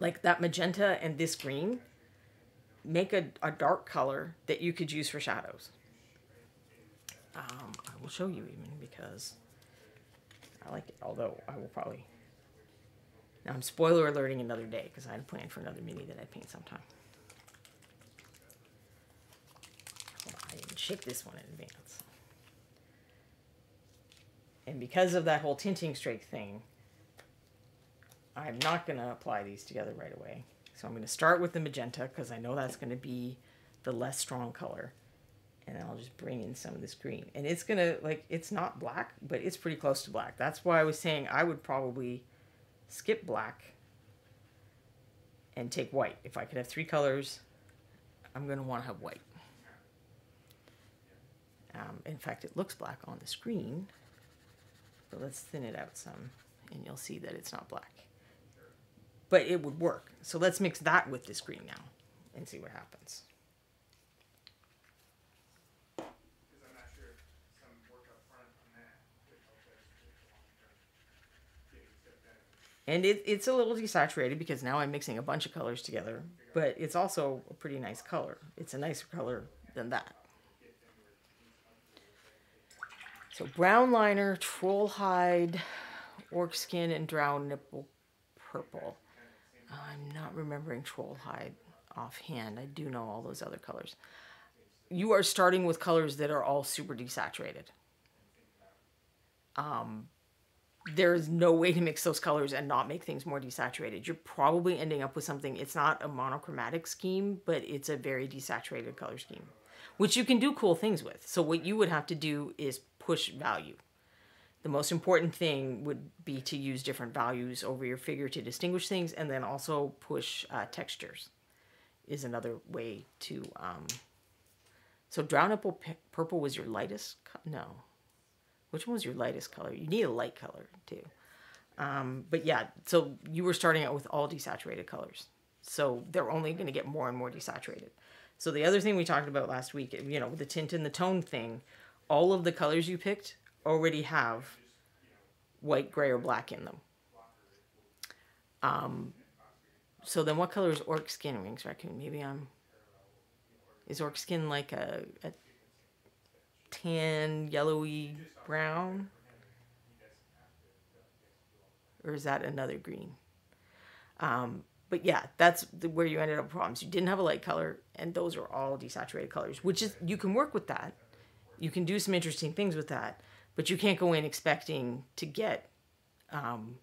like that magenta and this green, make a, a dark color that you could use for shadows. Um, I will show you even because I like it, although I will probably. Now I'm spoiler alerting another day because I had planned for another mini that I'd paint sometime. I didn't ship this one in advance. And because of that whole tinting strength thing, I'm not going to apply these together right away. So I'm going to start with the magenta because I know that's going to be the less strong color. And I'll just bring in some of this green. And it's going to, like, it's not black, but it's pretty close to black. That's why I was saying I would probably skip black and take white. If I could have three colors, I'm going to want to have white. Um, in fact, it looks black on the screen, but let's thin it out some and you'll see that it's not black. But it would work. So let's mix that with this green now and see what happens. And it, it's a little desaturated because now I'm mixing a bunch of colors together, but it's also a pretty nice color. It's a nicer color than that. So brown liner, troll hide, orc skin, and drow nipple purple. I'm not remembering troll hide offhand. I do know all those other colors. You are starting with colors that are all super desaturated. Um, there's no way to mix those colors and not make things more desaturated. You're probably ending up with something, it's not a monochromatic scheme, but it's a very desaturated color scheme, which you can do cool things with. So what you would have to do is push value. The most important thing would be to use different values over your figure to distinguish things and then also push uh, textures is another way to, um, so drown apple purple was your lightest, no, which one was your lightest color? You need a light color too. Um, but yeah, so you were starting out with all desaturated colors. So they're only going to get more and more desaturated. So the other thing we talked about last week, you know, the tint and the tone thing, all of the colors you picked already have white, gray, or black in them. Um, so then what color is orc skin wings raccoon? Maybe I'm, is orc skin like a, a tan, yellowy brown? Or is that another green? Um, but yeah, that's the, where you ended up problems. You didn't have a light color, and those are all desaturated colors, which is, you can work with that. You can do some interesting things with that, but you can't go in expecting to get um,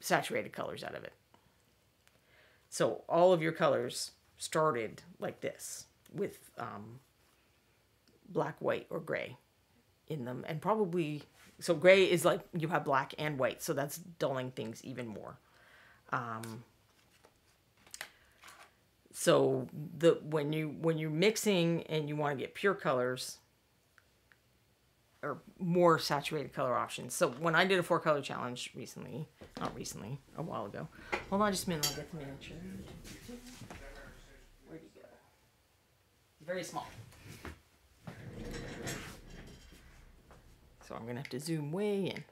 saturated colors out of it. So all of your colors started like this with um, black, white, or gray in them. And probably, so gray is like you have black and white, so that's dulling things even more. Um, so the when you when you're mixing and you want to get pure colors or more saturated color options. So when I did a four color challenge recently, not recently, a while ago. Hold on just a minute, I'll get the miniature. Where'd you go? Very small. So I'm gonna have to zoom way in.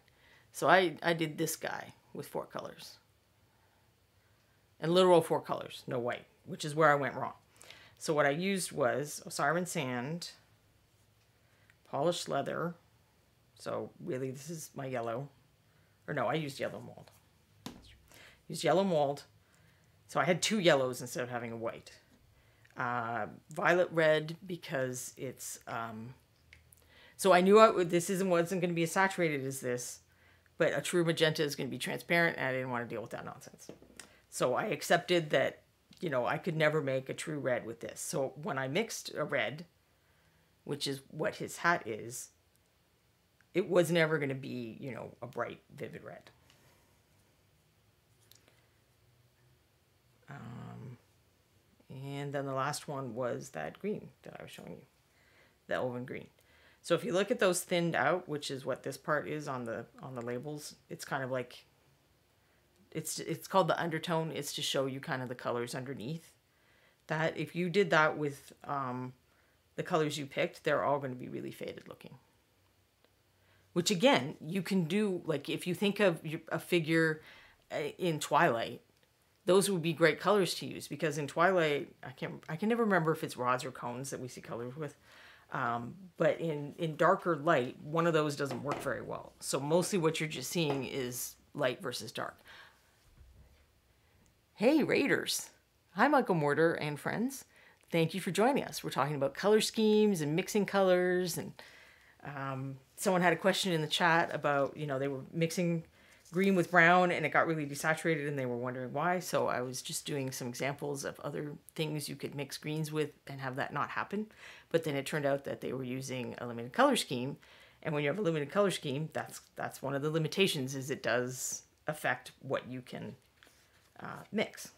So I, I did this guy with four colors. And literal four colors, no white, which is where I went wrong. So what I used was Osirion Sand, polished leather. So really this is my yellow. Or no, I used yellow mold. Used yellow mold. So I had two yellows instead of having a white. Uh, violet red because it's um, so I knew I, this isn't wasn't going to be as saturated as this, but a true magenta is going to be transparent, and I didn't want to deal with that nonsense. So I accepted that, you know, I could never make a true red with this. So when I mixed a red, which is what his hat is, it was never going to be, you know, a bright, vivid red. Um, and then the last one was that green that I was showing you, the elven green. So if you look at those thinned out, which is what this part is on the on the labels, it's kind of like it's it's called the undertone. It's to show you kind of the colors underneath. That if you did that with um, the colors you picked, they're all going to be really faded looking. Which again, you can do like if you think of a figure uh, in Twilight, those would be great colors to use because in Twilight, I can I can never remember if it's rods or cones that we see colors with. Um, but in, in darker light, one of those doesn't work very well. So mostly what you're just seeing is light versus dark. Hey, Raiders. Hi, Michael Mortar and friends. Thank you for joining us. We're talking about color schemes and mixing colors. And um, someone had a question in the chat about, you know, they were mixing green with brown and it got really desaturated and they were wondering why. So I was just doing some examples of other things you could mix greens with and have that not happen. But then it turned out that they were using a limited color scheme. And when you have a limited color scheme, that's that's one of the limitations is it does affect what you can uh, mix.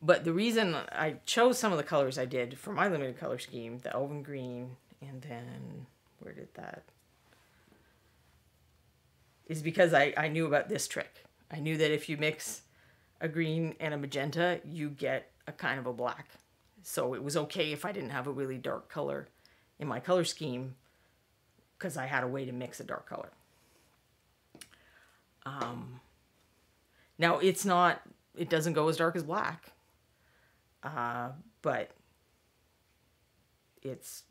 But the reason I chose some of the colors I did for my limited color scheme, the elven green, and then where did that is because I, I knew about this trick. I knew that if you mix a green and a magenta, you get a kind of a black. So it was okay if I didn't have a really dark color in my color scheme because I had a way to mix a dark color. Um, now it's not, it doesn't go as dark as black, uh, but it's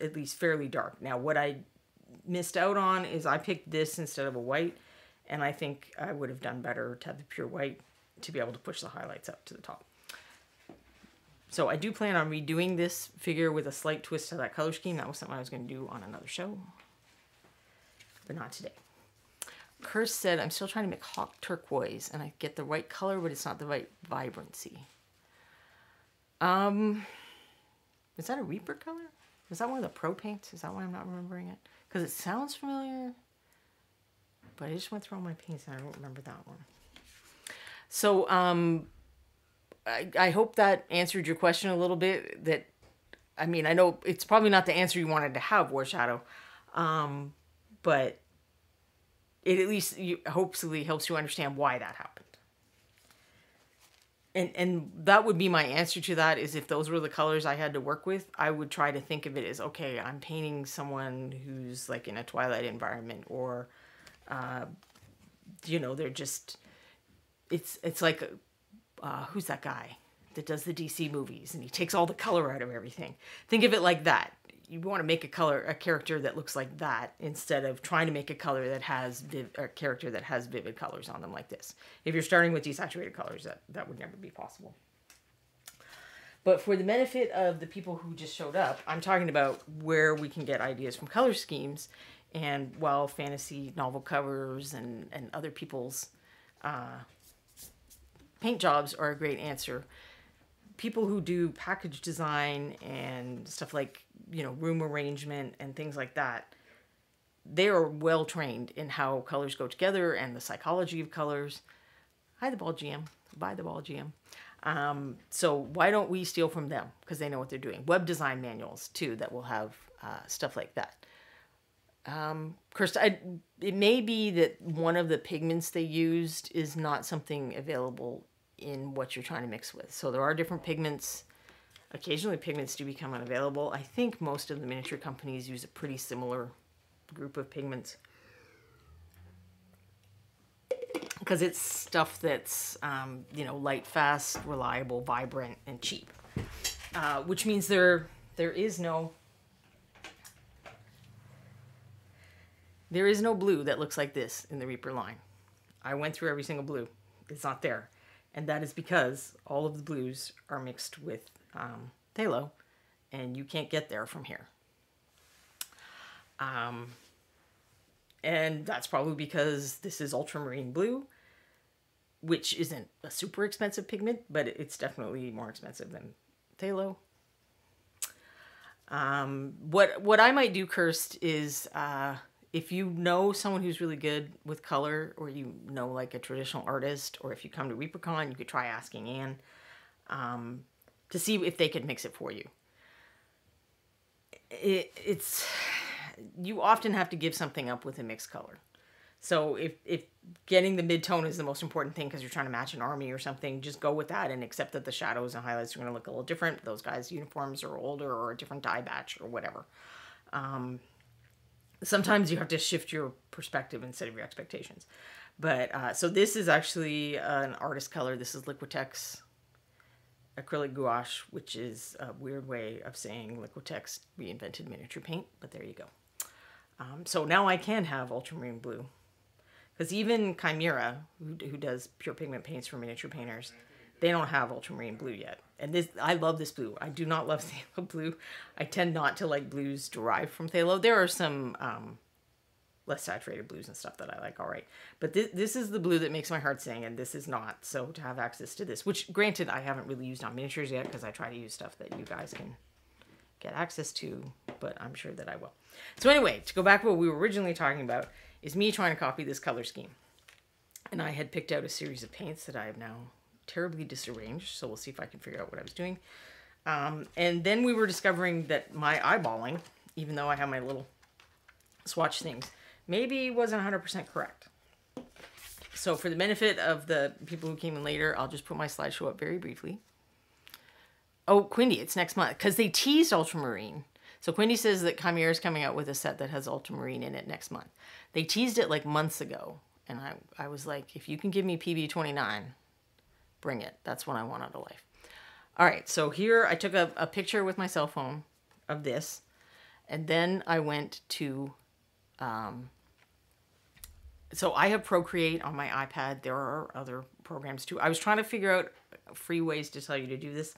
at least fairly dark. Now what I missed out on is I picked this instead of a white, and I think I would have done better to have the pure white to be able to push the highlights up to the top. So I do plan on redoing this figure with a slight twist to that color scheme. That was something I was going to do on another show. but not today. Curse said, I'm still trying to make hawk turquoise and I get the right color, but it's not the right vibrancy. Um, is that a Reaper color? Is that one of the pro paints? Is that why I'm not remembering it? Because it sounds familiar, but I just went through all my paints and I don't remember that one. So, um, I, I hope that answered your question a little bit. That, I mean, I know it's probably not the answer you wanted to have, War Shadow, um, but it at least you, hopefully helps you understand why that happened. And and that would be my answer to that is if those were the colors I had to work with, I would try to think of it as okay, I'm painting someone who's like in a twilight environment or, uh, you know, they're just, it's it's like, uh, who's that guy that does the DC movies and he takes all the color out of everything. Think of it like that you want to make a color a character that looks like that instead of trying to make a color that has viv- a character that has vivid colors on them like this. If you're starting with desaturated colors, that that would never be possible. But for the benefit of the people who just showed up, I'm talking about where we can get ideas from color schemes. And while fantasy novel covers and, and other people's uh, paint jobs are a great answer, people who do package design and stuff like you know room arrangement and things like that they are well trained in how colors go together and the psychology of colors. Hi the ball gm buy the ball gm um, so why don't we steal from them? Because they know what they're doing. Web design manuals too that will have uh, stuff like that. Um, Kirsten, I, it may be that one of the pigments they used is not something available in what you're trying to mix with. So there are different pigments. Occasionally pigments do become unavailable. I think most of the miniature companies use a pretty similar group of pigments. Because it's stuff that's, um, you know, light, fast, reliable, vibrant, and cheap. Uh, which means there there is no there is no blue that looks like this in the Reaper line. I went through every single blue. It's not there and that is because all of the blues are mixed with um, and you can't get there from here. Um, and that's probably because this is ultramarine blue, which isn't a super expensive pigment, but it's definitely more expensive than phthalo. Um, what what I might do, Kirst, is uh, if you know someone who's really good with color or you know like a traditional artist or if you come to ReaperCon, you could try asking Anne um, to see if they could mix it for you. It, it's you often have to give something up with a mixed color. So if if getting the mid tone is the most important thing because you're trying to match an army or something, just go with that and accept that the shadows and highlights are going to look a little different. Those guys' uniforms are older or a different dye batch or whatever. Um, sometimes you have to shift your perspective instead of your expectations. But uh, so this is actually an artist color. This is Liquitex acrylic gouache, which is a weird way of saying Liquitex reinvented miniature paint, but there you go. Um, so now I can have ultramarine blue. Because even Kimera, who, who does pure pigment paints for miniature painters, they don't have ultramarine blue yet. And this, I love this blue. I do not love [LAUGHS] phthalo blue. I tend not to like blues derived from phthalo. There are some um, less saturated blues and stuff that I like, all right. But this is the blue that makes my heart sing, and this is not. So to have access to this, which granted I haven't really used on miniatures yet because I try to use stuff that you guys can get access to, but I'm sure that I will. So anyway, to go back to what we were originally talking about, is me trying to copy this color scheme. And I had picked out a series of paints that I have now terribly disarranged. So we'll see if I can figure out what I was doing. Um, and then we were discovering that my eyeballing, even though I have my little swatch things, maybe wasn't 100% correct. So for the benefit of the people who came in later, I'll just put my slideshow up very briefly. Oh, Quindy, it's next month because they teased ultramarine. So Quindy says that Kimera is coming out with a set that has ultramarine in it next month. They teased it like months ago, and I, I was like, if you can give me PB29, bring it. That's what I want out of life. All right, so here I took a, a picture with my cell phone of this, and then I went to, um, so I have Procreate on my iPad. There are other programs too. I was trying to figure out free ways to tell you to do this.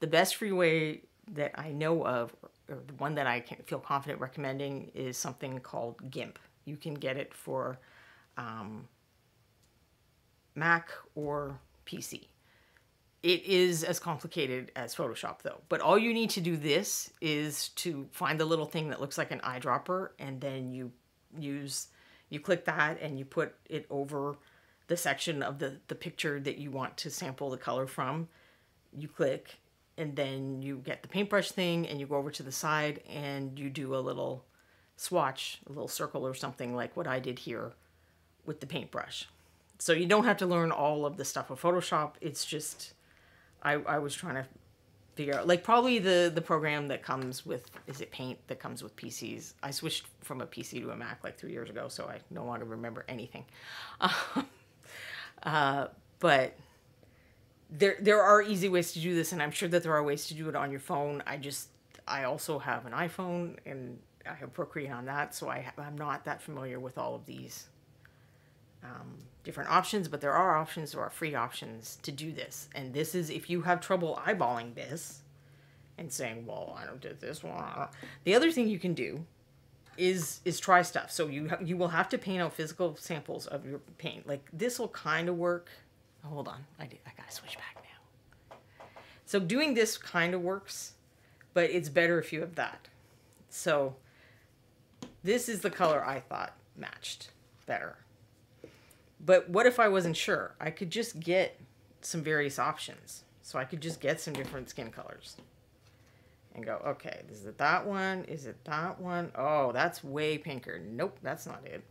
The best free way that I know of, or the one that I can feel confident recommending, is something called GIMP, You can get it for um, Mac or PC. It is as complicated as Photoshop though, but all you need to do this is to find the little thing that looks like an eyedropper and then you use, you click that and you put it over the section of the, the picture that you want to sample the color from. You click and then you get the paintbrush thing and you go over to the side and you do a little swatch, a little circle or something like what I did here with the paintbrush. So you don't have to learn all of the stuff of Photoshop. It's just, I, I was trying to figure out, like probably the, the program that comes with, is it Paint that comes with PCs? I switched from a PC to a Mac like three years ago, so I no longer remember anything. [LAUGHS] uh, but there there are easy ways to do this, and I'm sure that there are ways to do it on your phone. I just I also have an iPhone and I have Procreate on that, so I I'm not that familiar with all of these um, different options. But there are options, there are free options to do this, and this is if you have trouble eyeballing this and saying, "Well, I don't do this one." The other thing you can do is is try stuff. So you you will have to paint out physical samples of your paint. Like this will kind of work oh, hold on. I, do, I gotta switch back now. So doing this kind of works, but it's better if you have that. So this is the color I thought matched better. But what if I wasn't sure? I could just get some various options. So I could just get some different skin colors and go, okay, is it that one? Is it that one? Oh, that's way pinker. Nope, that's not it.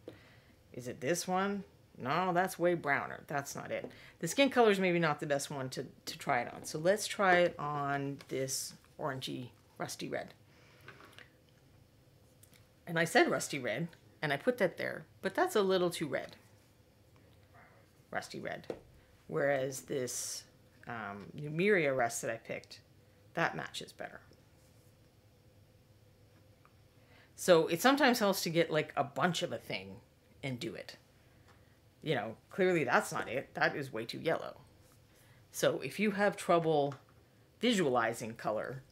Is it this one? No, that's way browner. That's not it. The skin color is maybe not the best one to, to try it on. So let's try it on this orangey rusty red. And I said rusty red, and I put that there, but that's a little too red. Rusty red. Whereas this um, Numeria rust that I picked, that matches better. So it sometimes helps to get like a bunch of a thing and do it you know, clearly that's not it. That is way too yellow. So if you have trouble visualizing color,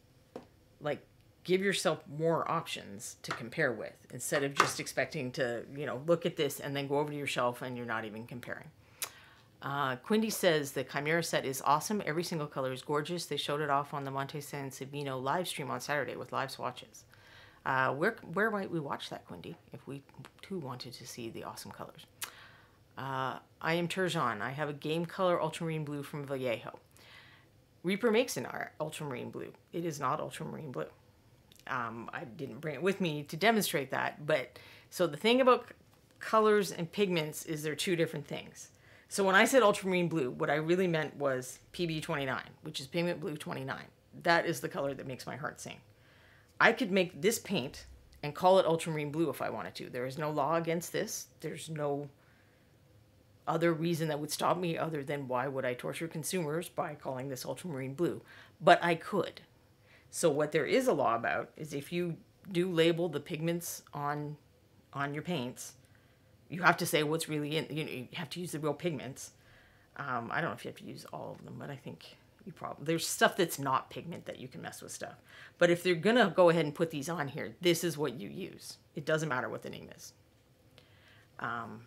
like give yourself more options to compare with instead of just expecting to, you know, look at this and then go over to your shelf and you're not even comparing. Uh, Quindy says the Kimera set is awesome. Every single color is gorgeous. They showed it off on the Monte San Sabino live stream on Saturday with live swatches. Uh, where where might we watch that, Quindy, if we too wanted to see the awesome colors? Uh, I am Turjan. I have a game color ultramarine blue from Vallejo. Reaper makes an art ultramarine blue. It is not ultramarine blue. Um, I didn't bring it with me to demonstrate that, but so the thing about colors and pigments is they're two different things. So when I said ultramarine blue, what I really meant was PB29, which is pigment blue 29. That is the color that makes my heart sing. I could make this paint and call it ultramarine blue if I wanted to. There is no law against this. There's no other reason that would stop me other than why would I torture consumers by calling this ultramarine blue? But I could. So what there is a law about is if you do label the pigments on on your paints, you have to say what's really in. You know, you have to use the real pigments. Um, I don't know if you have to use all of them, but I think you probably there's stuff that's not pigment that you can mess with stuff. But if they're gonna go ahead and put these on here, this is what you use. It doesn't matter what the name is. Um,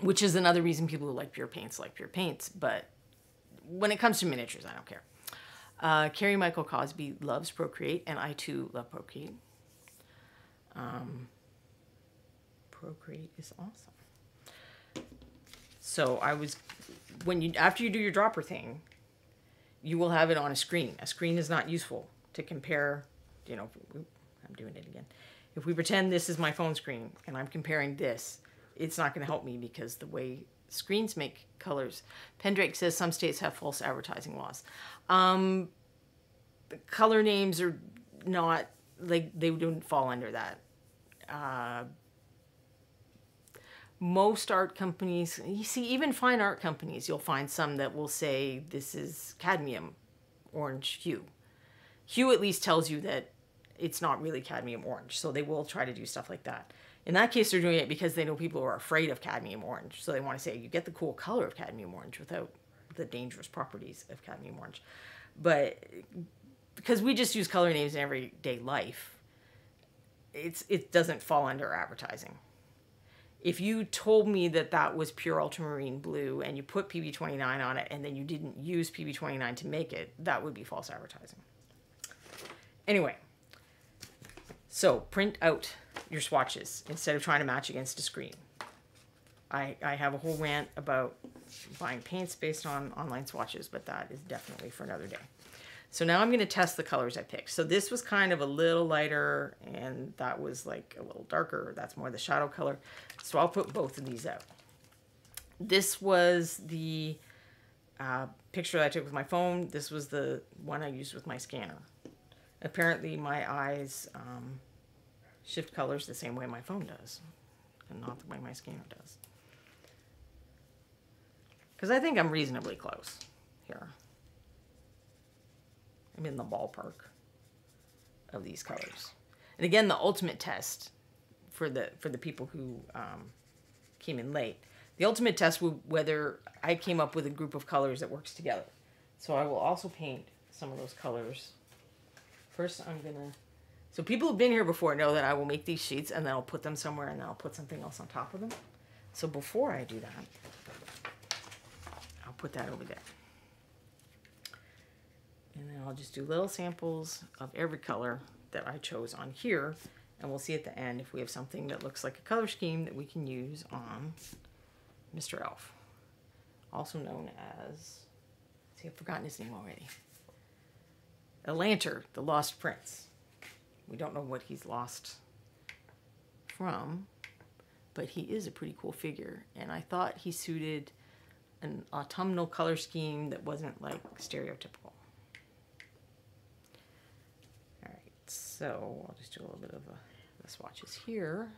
which is another reason people who like pure paints like pure paints. But when it comes to miniatures, I don't care. Uh, Carrie Michael Cosby loves Procreate, and I too love Procreate. Um, Procreate is awesome. So I was, when you after you do your dropper thing, you will have it on a screen. A screen is not useful to compare. You know, I'm doing it again. If we pretend this is my phone screen and I'm comparing this it's not going to help me because the way screens make colors. Pendrake says some states have false advertising laws. Um, color names are not like they don't fall under that. Uh, most art companies, you see, even fine art companies, you'll find some that will say this is cadmium orange hue. Hue at least tells you that it's not really cadmium orange, so they will try to do stuff like that. In that case, they're doing it because they know people are afraid of cadmium orange. So they want to say you get the cool color of cadmium orange without the dangerous properties of cadmium orange. But because we just use color names in everyday life, it's it doesn't fall under advertising. If you told me that that was pure ultramarine blue and you put PB29 on it and then you didn't use PB29 to make it, that would be false advertising. Anyway, so print out your swatches instead of trying to match against a screen. I, I have a whole rant about buying paints based on online swatches, but that is definitely for another day. So now I'm going to test the colors I picked. So this was kind of a little lighter and that was like a little darker. That's more the shadow color. So I'll put both of these out. This was the uh, picture that I took with my phone. This was the one I used with my scanner. Apparently my eyes um, shift colors the same way my phone does and not the way my scanner does. Because I think I'm reasonably close here. I'm in the ballpark of these colors. And again, the ultimate test for the for the people who um, came in late, the ultimate test will whether I came up with a group of colors that works together. So I will also paint some of those colors. First, I'm gonna. So people who've been here before know that I will make these sheets and then I'll put them somewhere and then I'll put something else on top of them. So before I do that, I'll put that over there. And then I'll just do little samples of every color that I chose on here. And we'll see at the end if we have something that looks like a color scheme that we can use on Mr. Elf. Also known as, see, I've forgotten his name already. Elanter, the Lost Prince. We don't know what he's lost from, but he is a pretty cool figure. And I thought he suited an autumnal color scheme that wasn't like stereotypical. So I'll just do a little bit of a, the swatches here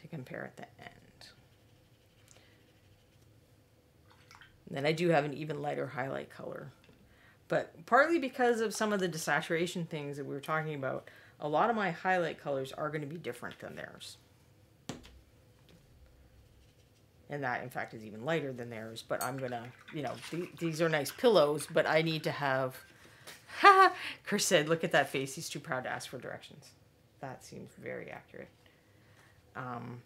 to compare at the end. And then I do have an even lighter highlight color. But partly because of some of the desaturation things that we were talking about, a lot of my highlight colors are going to be different than theirs. And that, in fact, is even lighter than theirs. But I'm going to, you know, th these are nice pillows, but I need to have [LAUGHS] Chris said, look at that face. He's too proud to ask for directions. That seems very accurate. Um,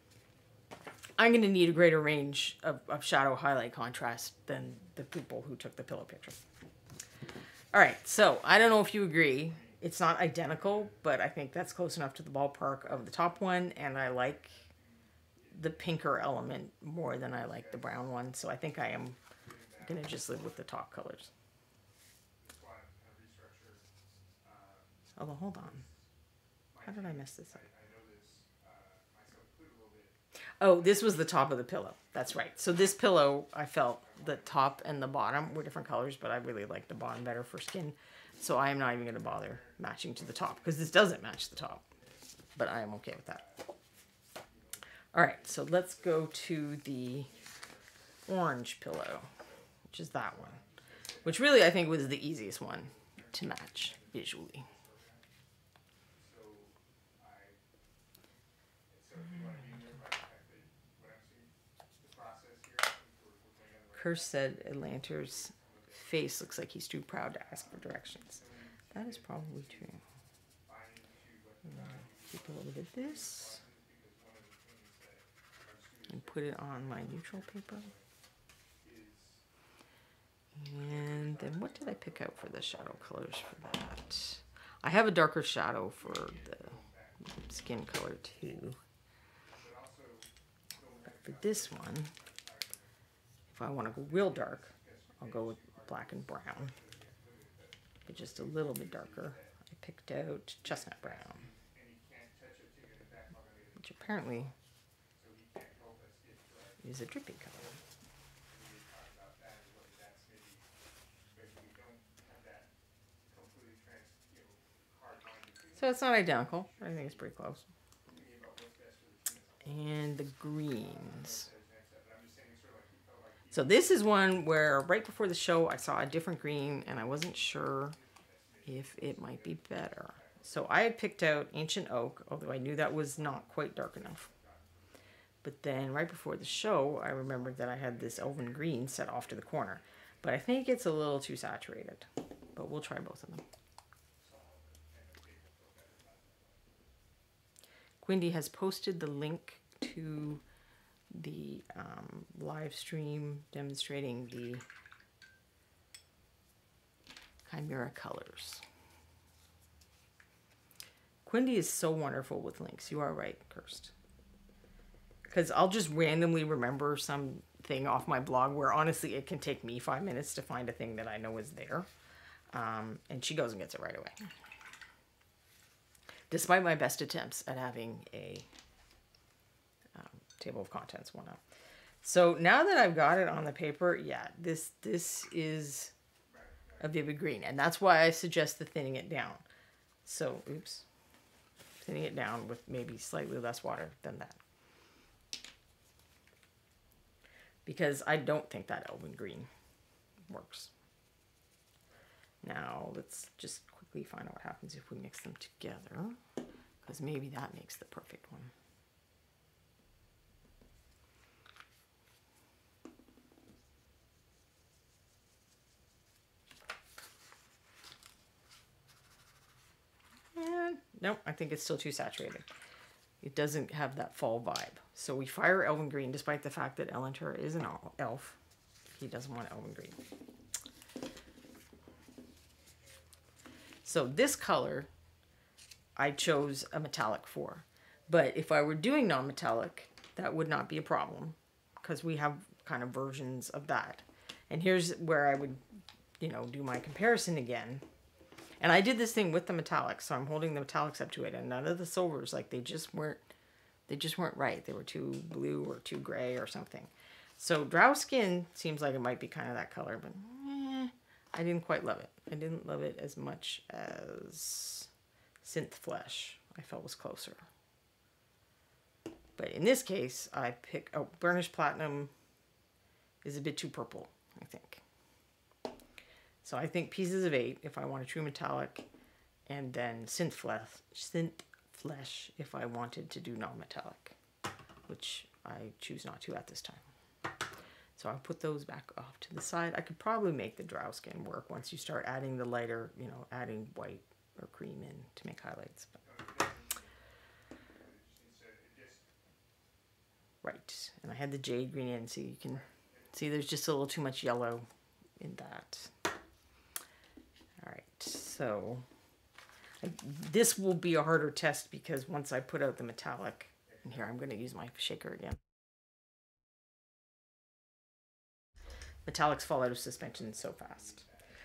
I'm going to need a greater range of, of shadow highlight contrast than the people who took the pillow picture. All right, so I don't know if you agree. It's not identical, but I think that's close enough to the ballpark of the top one, and I like the pinker element more than I like the brown one, so I think I am going to just live with the top colors. Although, hold on. How did I mess this up? Oh, this was the top of the pillow. That's right. So this pillow, I felt the top and the bottom were different colors, but I really like the bottom better for skin. So I am not even going to bother matching to the top because this doesn't match the top. But I am okay with that. All right, so let's go to the orange pillow, which is that one, which really I think was the easiest one to match visually. Kirst said Elanter's face looks like he's too proud to ask for directions. That is probably true. Keep a little bit of this and put it on my neutral paper. And then what did I pick out for the shadow colors for that? I have a darker shadow for the skin color too. But for this one, I want to go real dark, I'll go with black and brown. But just a little bit darker, I picked out chestnut brown, which apparently is a dripping color. So it's not identical, I think it's pretty close. And the greens. So this is one where right before the show I saw a different green and I wasn't sure if it might be better. So I had picked out Ancient Oak, although I knew that was not quite dark enough. But then right before the show, I remembered that I had this Elven Green set off to the corner. But I think it's a little too saturated. But we'll try both of them. Quindy has posted the link to the um, live stream demonstrating the Kimera colors. Quindy is so wonderful with links. You are right, Kirst. Because I'll just randomly remember something off my blog where honestly it can take me five minutes to find a thing that I know is there. Um, and she goes and gets it right away. Despite my best attempts at having a table of contents one up. So now that I've got it on the paper, yeah, this this is a vivid green. And that's why I suggest the thinning it down. So, oops, thinning it down with maybe slightly less water than that. Because I don't think that Elven green works. Now, let's just quickly find out what happens if we mix them together. Because maybe that makes the perfect one. And nope, I think it's still too saturated. It doesn't have that fall vibe. So we fire Elven Green despite the fact that Elanter is an elf. He doesn't want Elven Green. So this color, I chose a metallic for. But if I were doing non-metallic, that would not be a problem because we have kind of versions of that. And here's where I would, you know, do my comparison again and I did this thing with the metallics, so I'm holding the metallics up to it, and none of the silvers, like they just weren't, they just weren't right. They were too blue or too gray or something. So drow skin seems like it might be kind of that color, but eh, I didn't quite love it. I didn't love it as much as synth flesh. I felt was closer. But in this case, I pick, oh, burnished platinum is a bit too purple, I think. So I think pieces of eight if I want a true metallic, and then synth flesh, synth flesh if I wanted to do non-metallic, which I choose not to at this time. So I'll put those back off to the side. I could probably make the drow skin work once you start adding the lighter, you know, adding white or cream in to make highlights. But... Right, and I had the jade green in, so you can see there's just a little too much yellow in that. So I, this will be a harder test because once I put out the metallic, and here I'm going to use my shaker again. Metallics fall out of suspension so fast.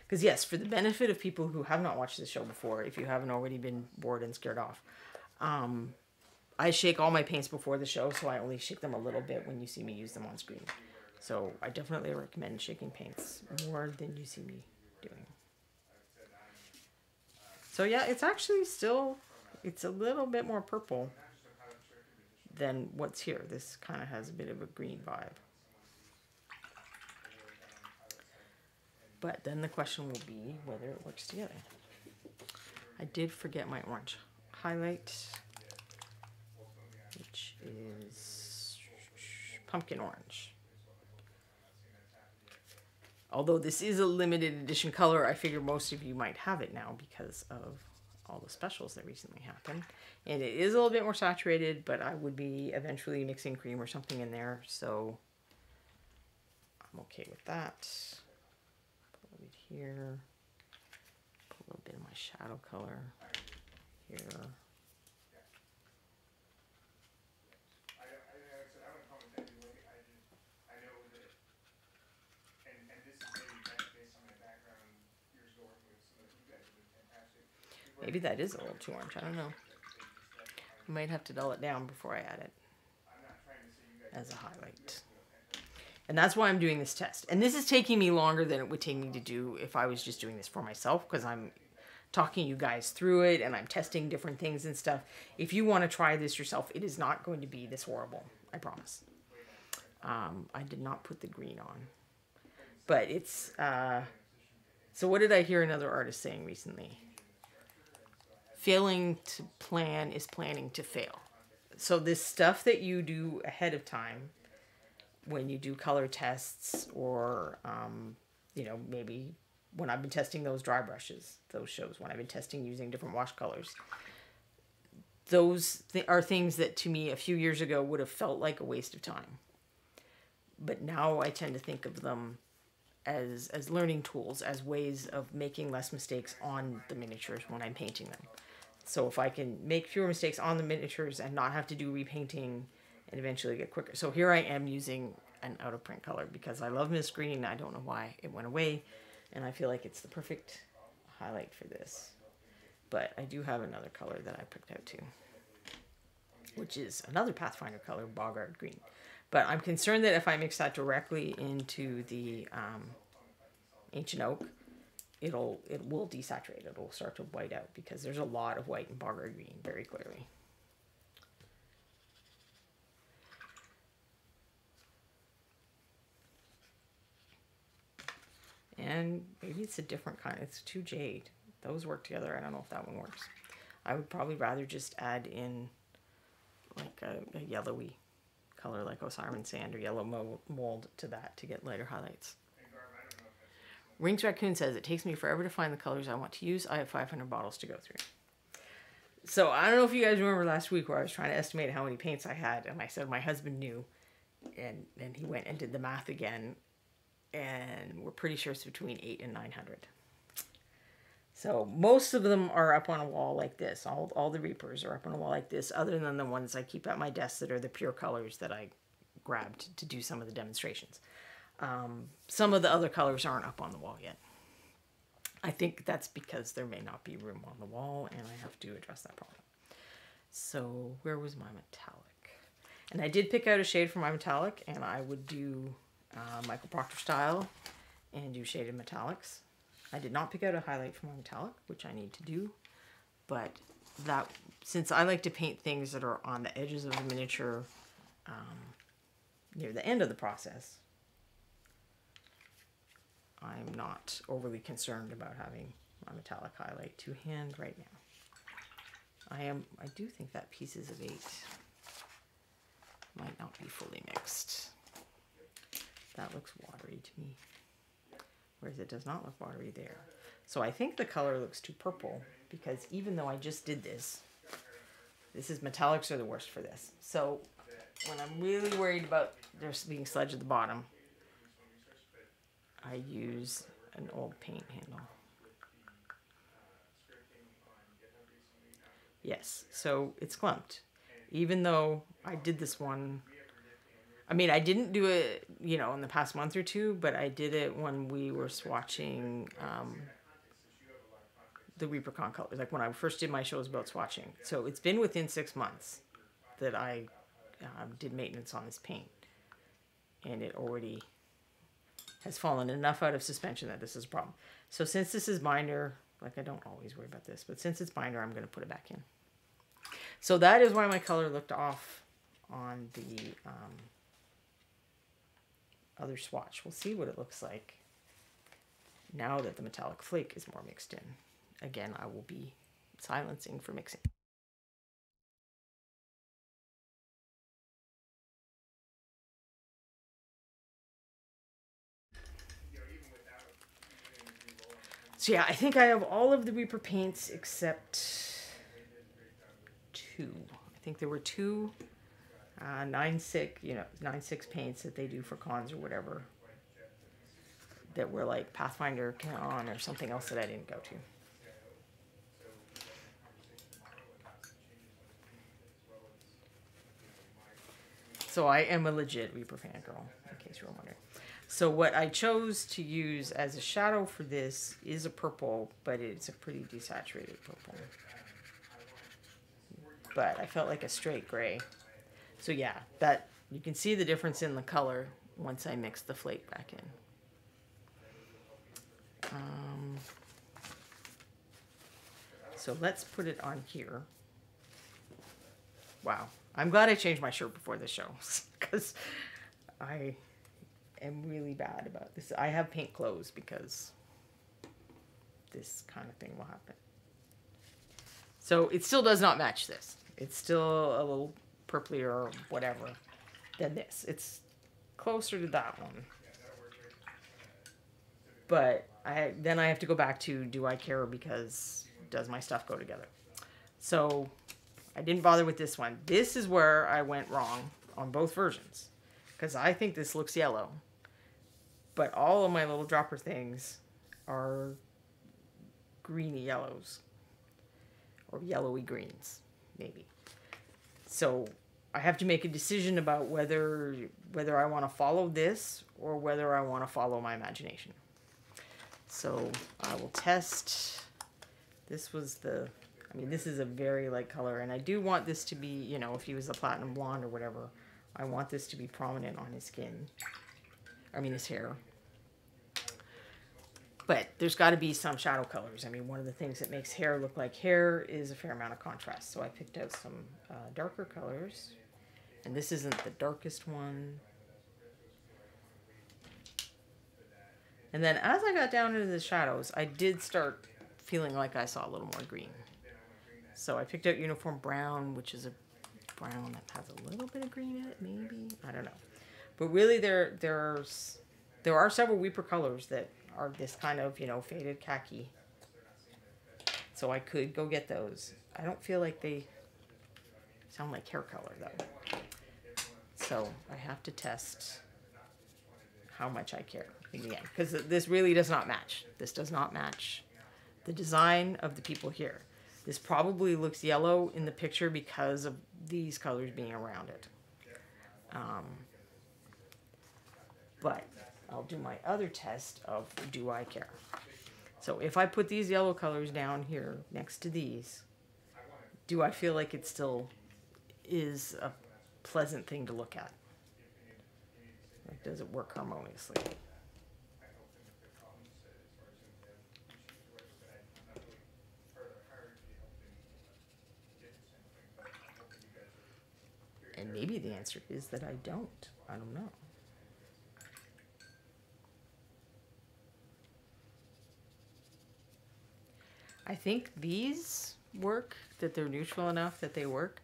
Because yes, for the benefit of people who have not watched the show before, if you haven't already been bored and scared off, um, I shake all my paints before the show, so I only shake them a little bit when you see me use them on screen. So I definitely recommend shaking paints more than you see me doing. So yeah, it's actually still, it's a little bit more purple than what's here. This kind of has a bit of a green vibe. But then the question will be whether it works together. I did forget my orange highlight, which is pumpkin orange. Although this is a limited edition color, I figure most of you might have it now because of all the specials that recently happened. And it is a little bit more saturated, but I would be eventually mixing cream or something in there, so I'm okay with that. Put it here. Put a little bit of my shadow color here. Maybe that is a little too orange. I don't know. I might have to dull it down before I add it as a highlight. And that's why I'm doing this test. And this is taking me longer than it would take me to do if I was just doing this for myself because I'm talking you guys through it and I'm testing different things and stuff. If you want to try this yourself, it is not going to be this horrible. I promise. Um, I did not put the green on. But it's... Uh, so what did I hear another artist saying recently? Failing to plan is planning to fail. So this stuff that you do ahead of time when you do color tests or um, you know maybe when I've been testing those dry brushes, those shows when I've been testing using different wash colors. Those th- are things that to me a few years ago would have felt like a waste of time. but now I tend to think of them as as learning tools, as ways of making less mistakes on the miniatures when I'm painting them. So if I can make fewer mistakes on the miniatures and not have to do repainting and eventually get quicker. So here I am using an out of print color because I love Miss Green. I don't know why it went away and I feel like it's the perfect highlight for this. But I do have another color that I picked out too, which is another Pathfinder color, Bogart Green. But I'm concerned that if I mix that directly into the um, Ancient Oak, it'll it will desaturate. It'll start to white out because there's a lot of white in Boggart Green very clearly. And maybe it's a different kind. It's two jade. Those work together. I don't know if that one works. I would probably rather just add in like a, a yellowy color like Osirion sand or yellow mold to that to get lighter highlights. Rings Raccoon says, it takes me forever to find the colors I want to use. I have 500 bottles to go through. So I don't know if you guys remember last week where I was trying to estimate how many paints I had. And I said my husband knew. And then he went and did the math again and we're pretty sure it's between 8 and 900. So most of them are up on a wall like this. All, all the Reapers are up on a wall like this, other than the ones I keep at my desk that are the pure colors that I grabbed to do some of the demonstrations. Um, some of the other colors aren't up on the wall yet. I think that's because there may not be room on the wall and I have to address that problem. So where was my metallic? And I did pick out a shade for my metallic and I would do uh, Michael Proctor style and do shaded metallics. I did not pick out a highlight for my metallic, which I need to do, but that since I like to paint things that are on the edges of the miniature um, near the end of the process, I'm not overly concerned about having my metallic highlight to hand right now. I am, I do think that pieces of eight might not be fully mixed. That looks watery to me. Whereas it does not look watery there. So I think the color looks too purple because even though I just did this, this is metallics are the worst for this. So when I'm really worried about there being sludge at the bottom, I use an old paint handle. Yes, so it's clumped. Even though I did this one I mean, I didn't do it, you know, in the past month or two, but I did it when we were swatching um, the ReaperCon colors. Like when I first did my shows about swatching. So it's been within six months that I um, did maintenance on this paint, and it already has fallen enough out of suspension that this is a problem. So since this is binder, like I don't always worry about this, but since it's binder, I'm going to put it back in. So that is why my color looked off on the um, other swatch. We'll see what it looks like now that the metallic flake is more mixed in. Again, I will be silencing for mixing. So yeah, I think I have all of the Reaper paints except two. I think there were two uh, nine six, you know, nine six paints that they do for cons or whatever. That were like Pathfinder Con or something else that I didn't go to. So I am a legit Reaper fan girl, in case you were wondering. So what I chose to use as a shadow for this is a purple, but it's a pretty desaturated purple. But I felt like a straight gray. So yeah, that you can see the difference in the color once I mix the flake back in. Um, so let's put it on here. Wow. I'm glad I changed my shirt before the show [LAUGHS] because I am really bad about this. I have pink clothes because this kind of thing will happen. So it still does not match this. It's still a little purpley or whatever than this. It's closer to that one. But I then I have to go back to do I care because does my stuff go together? So I didn't bother with this one. This is where I went wrong on both versions. because I think this looks yellow. But all of my little dropper things are greeny yellows or yellowy greens, maybe. So I have to make a decision about whether whether I want to follow this or whether I want to follow my imagination. So I will test. This was the, I mean, this is a very light color, and I do want this to be, you know, if he was a platinum blonde or whatever, I want this to be prominent on his skin. I mean, his hair. But there's got to be some shadow colors. I mean, one of the things that makes hair look like hair is a fair amount of contrast. So I picked out some uh, darker colors. And this isn't the darkest one. And then as I got down into the shadows, I did start feeling like I saw a little more green. So I picked out Uniform Brown, which is a brown that has a little bit of green in it, maybe. I don't know. But really there there's there are several Reaper colors that are this kind of, you know, faded khaki. So I could go get those. I don't feel like they sound like hair color though. So I have to test how much I care again because this really does not match. This does not match the design of the people here. This probably looks yellow in the picture because of these colors being around it. Um, but I'll do my other test of do I care. So if I put these yellow colors down here next to these, do I feel like it still is a pleasant thing to look at? Like, does it work harmoniously? And maybe the answer is that I don't. I don't know. I think these work, that they're neutral enough that they work.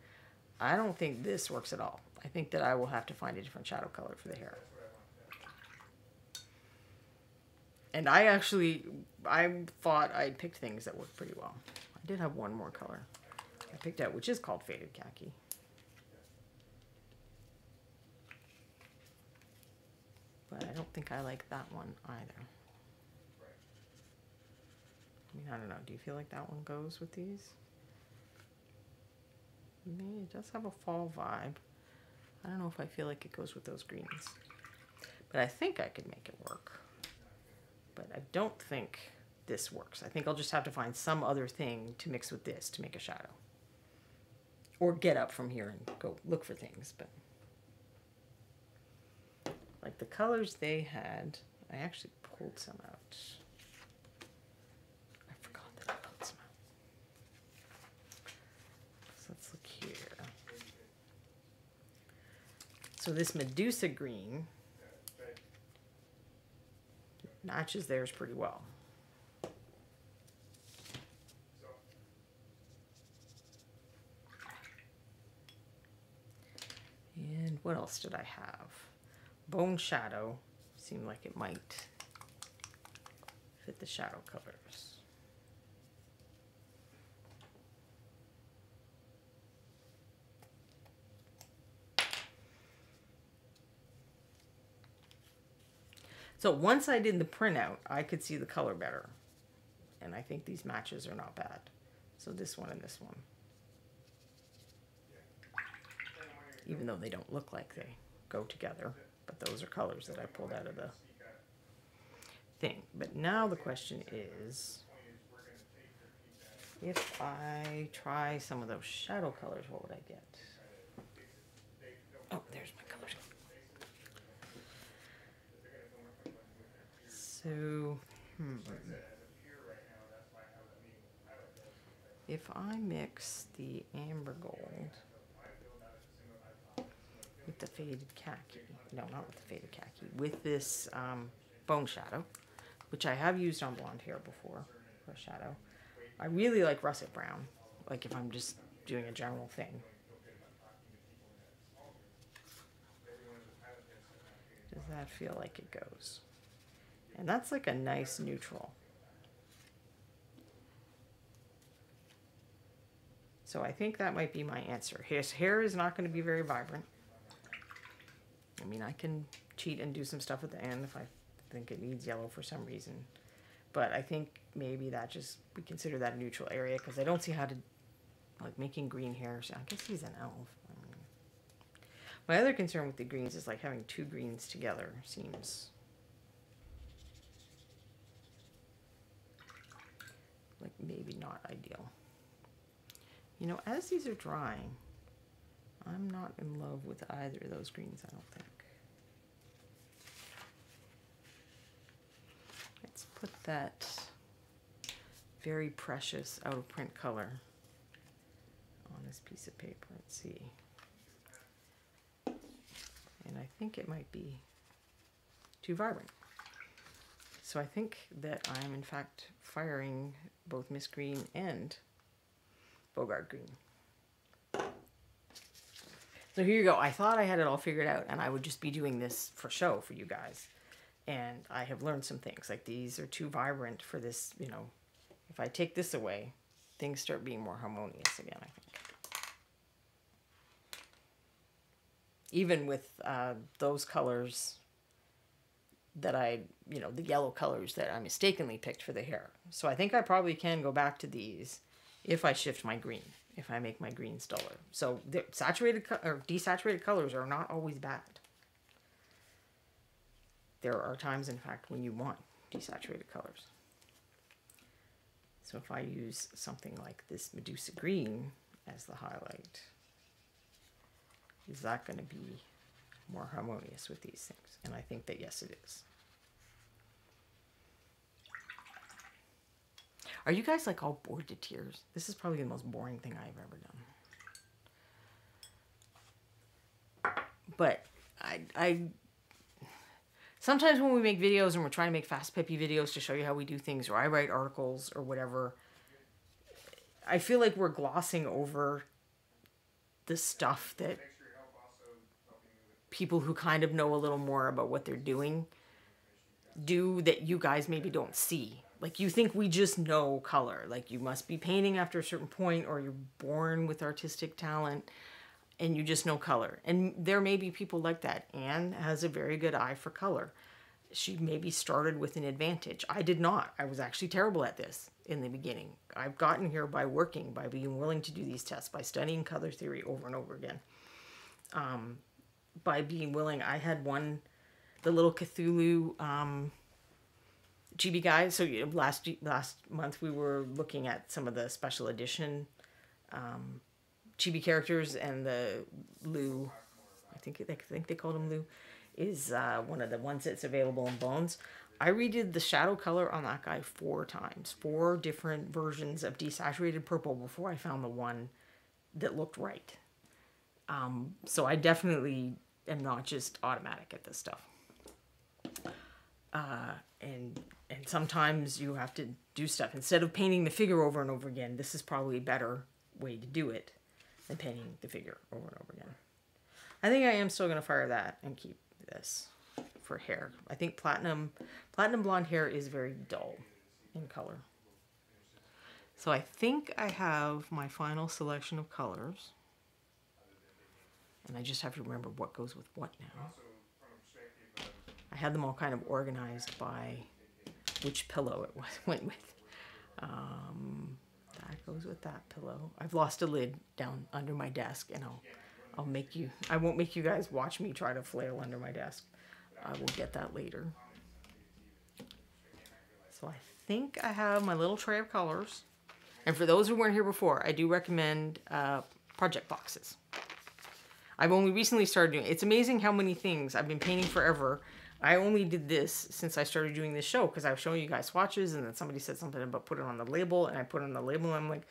I don't think this works at all. I think that I will have to find a different shadow color for the hair. And I actually, I thought I picked things that worked pretty well. I did have one more color I picked out, which is called Faded Khaki. But I don't think I like that one either. I mean, I don't know. Do you feel like that one goes with these? It does have a fall vibe. I don't know if I feel like it goes with those greens. But I think I could make it work. But I don't think this works. I think I'll just have to find some other thing to mix with this to make a shadow. Or get up from here and go look for things. But like the colors they had, I actually pulled some out. So this Medusa green matches theirs pretty well. And what else did I have? Bone Shadow seemed like it might fit the shadow colors. So once I did the printout, I could see the color better. And I think these matches are not bad. So this one and this one. Even though they don't look like they go together. But those are colors that I pulled out of the thing. But now the question is, if I try some of those shadow colors, what would I get? Oh, there's my colors. So, hmm. If I mix the amber gold with the faded khaki, no, not with the faded khaki, with this um, bone shadow, which I have used on blonde hair before for a shadow. I really like russet brown, like if I'm just doing a general thing. Does that feel like it goes? And that's like a nice neutral. So I think that might be my answer. His hair is not going to be very vibrant. I mean, I can cheat and do some stuff at the end if I think it needs yellow for some reason. But I think maybe that just, we consider that a neutral area because I don't see how to, like making green hair. So I guess he's an elf. My other concern with the greens is like having two greens together seems like maybe not ideal. You know, as these are drying, I'm not in love with either of those greens, I don't think. Let's put that very precious out of print color on this piece of paper. Let's see. And I think it might be too vibrant. So I think that I'm in fact firing both Miss Green and Bogart Green. So here you go. I thought I had it all figured out and I would just be doing this for show for you guys. And I have learned some things. Like these are too vibrant for this, you know. If I take this away, things start being more harmonious again, I think. Even with uh, those colors that I, you know, the yellow colors that I mistakenly picked for the hair. So I think I probably can go back to these if I shift my green, if I make my greens duller. So the saturated or desaturated colors are not always bad. There are times, in fact, when you want desaturated colors. So if I use something like this Medusa green as the highlight, is that going to be more harmonious with these things? And I think that yes, it is. Are you guys like all bored to tears? This is probably the most boring thing I've ever done. But I, I sometimes when we make videos and we're trying to make fast peppy videos to show you how we do things, or I write articles or whatever, I feel like we're glossing over the stuff that people who kind of know a little more about what they're doing do that you guys maybe don't see. Like you think we just know color. Like you must be painting after a certain point or you're born with artistic talent and you just know color. And there may be people like that. Anne has a very good eye for color. She maybe started with an advantage. I did not. I was actually terrible at this in the beginning. I've gotten here by working, by being willing to do these tests, by studying color theory over and over again. Um, by being willing. I had one, the little Cthulhu um, chibi guys. So you know, last last month we were looking at some of the special edition um, chibi characters, and the Lou, I think I think they called him Lou, is uh, one of the ones that's available in Bones. I redid the shadow color on that guy four times, four different versions of desaturated purple before I found the one that looked right. Um, so I definitely am not just automatic at this stuff. Uh, and and sometimes you have to do stuff instead of painting the figure over and over again. This is probably a better way to do it than painting the figure over and over again. I think I am still gonna fire that and keep this for hair. I think platinum platinum blonde hair is very dull in color. So I think I have my final selection of colors. And I just have to remember what goes with what now. I had them all kind of organized by which pillow it [LAUGHS] was, went with. Um, that goes with that pillow. I've lost a lid down under my desk and I'll, I'll make you, I won't make you guys watch me try to flail under my desk. I will get that later. So I think I have my little tray of colors. And for those who weren't here before, I do recommend uh, project boxes. I've only recently started doing it. It's amazing how many things I've been painting forever. I only did this since I started doing this show because I was showing you guys swatches and then somebody said something about put it on the label and I put on the label and I'm like,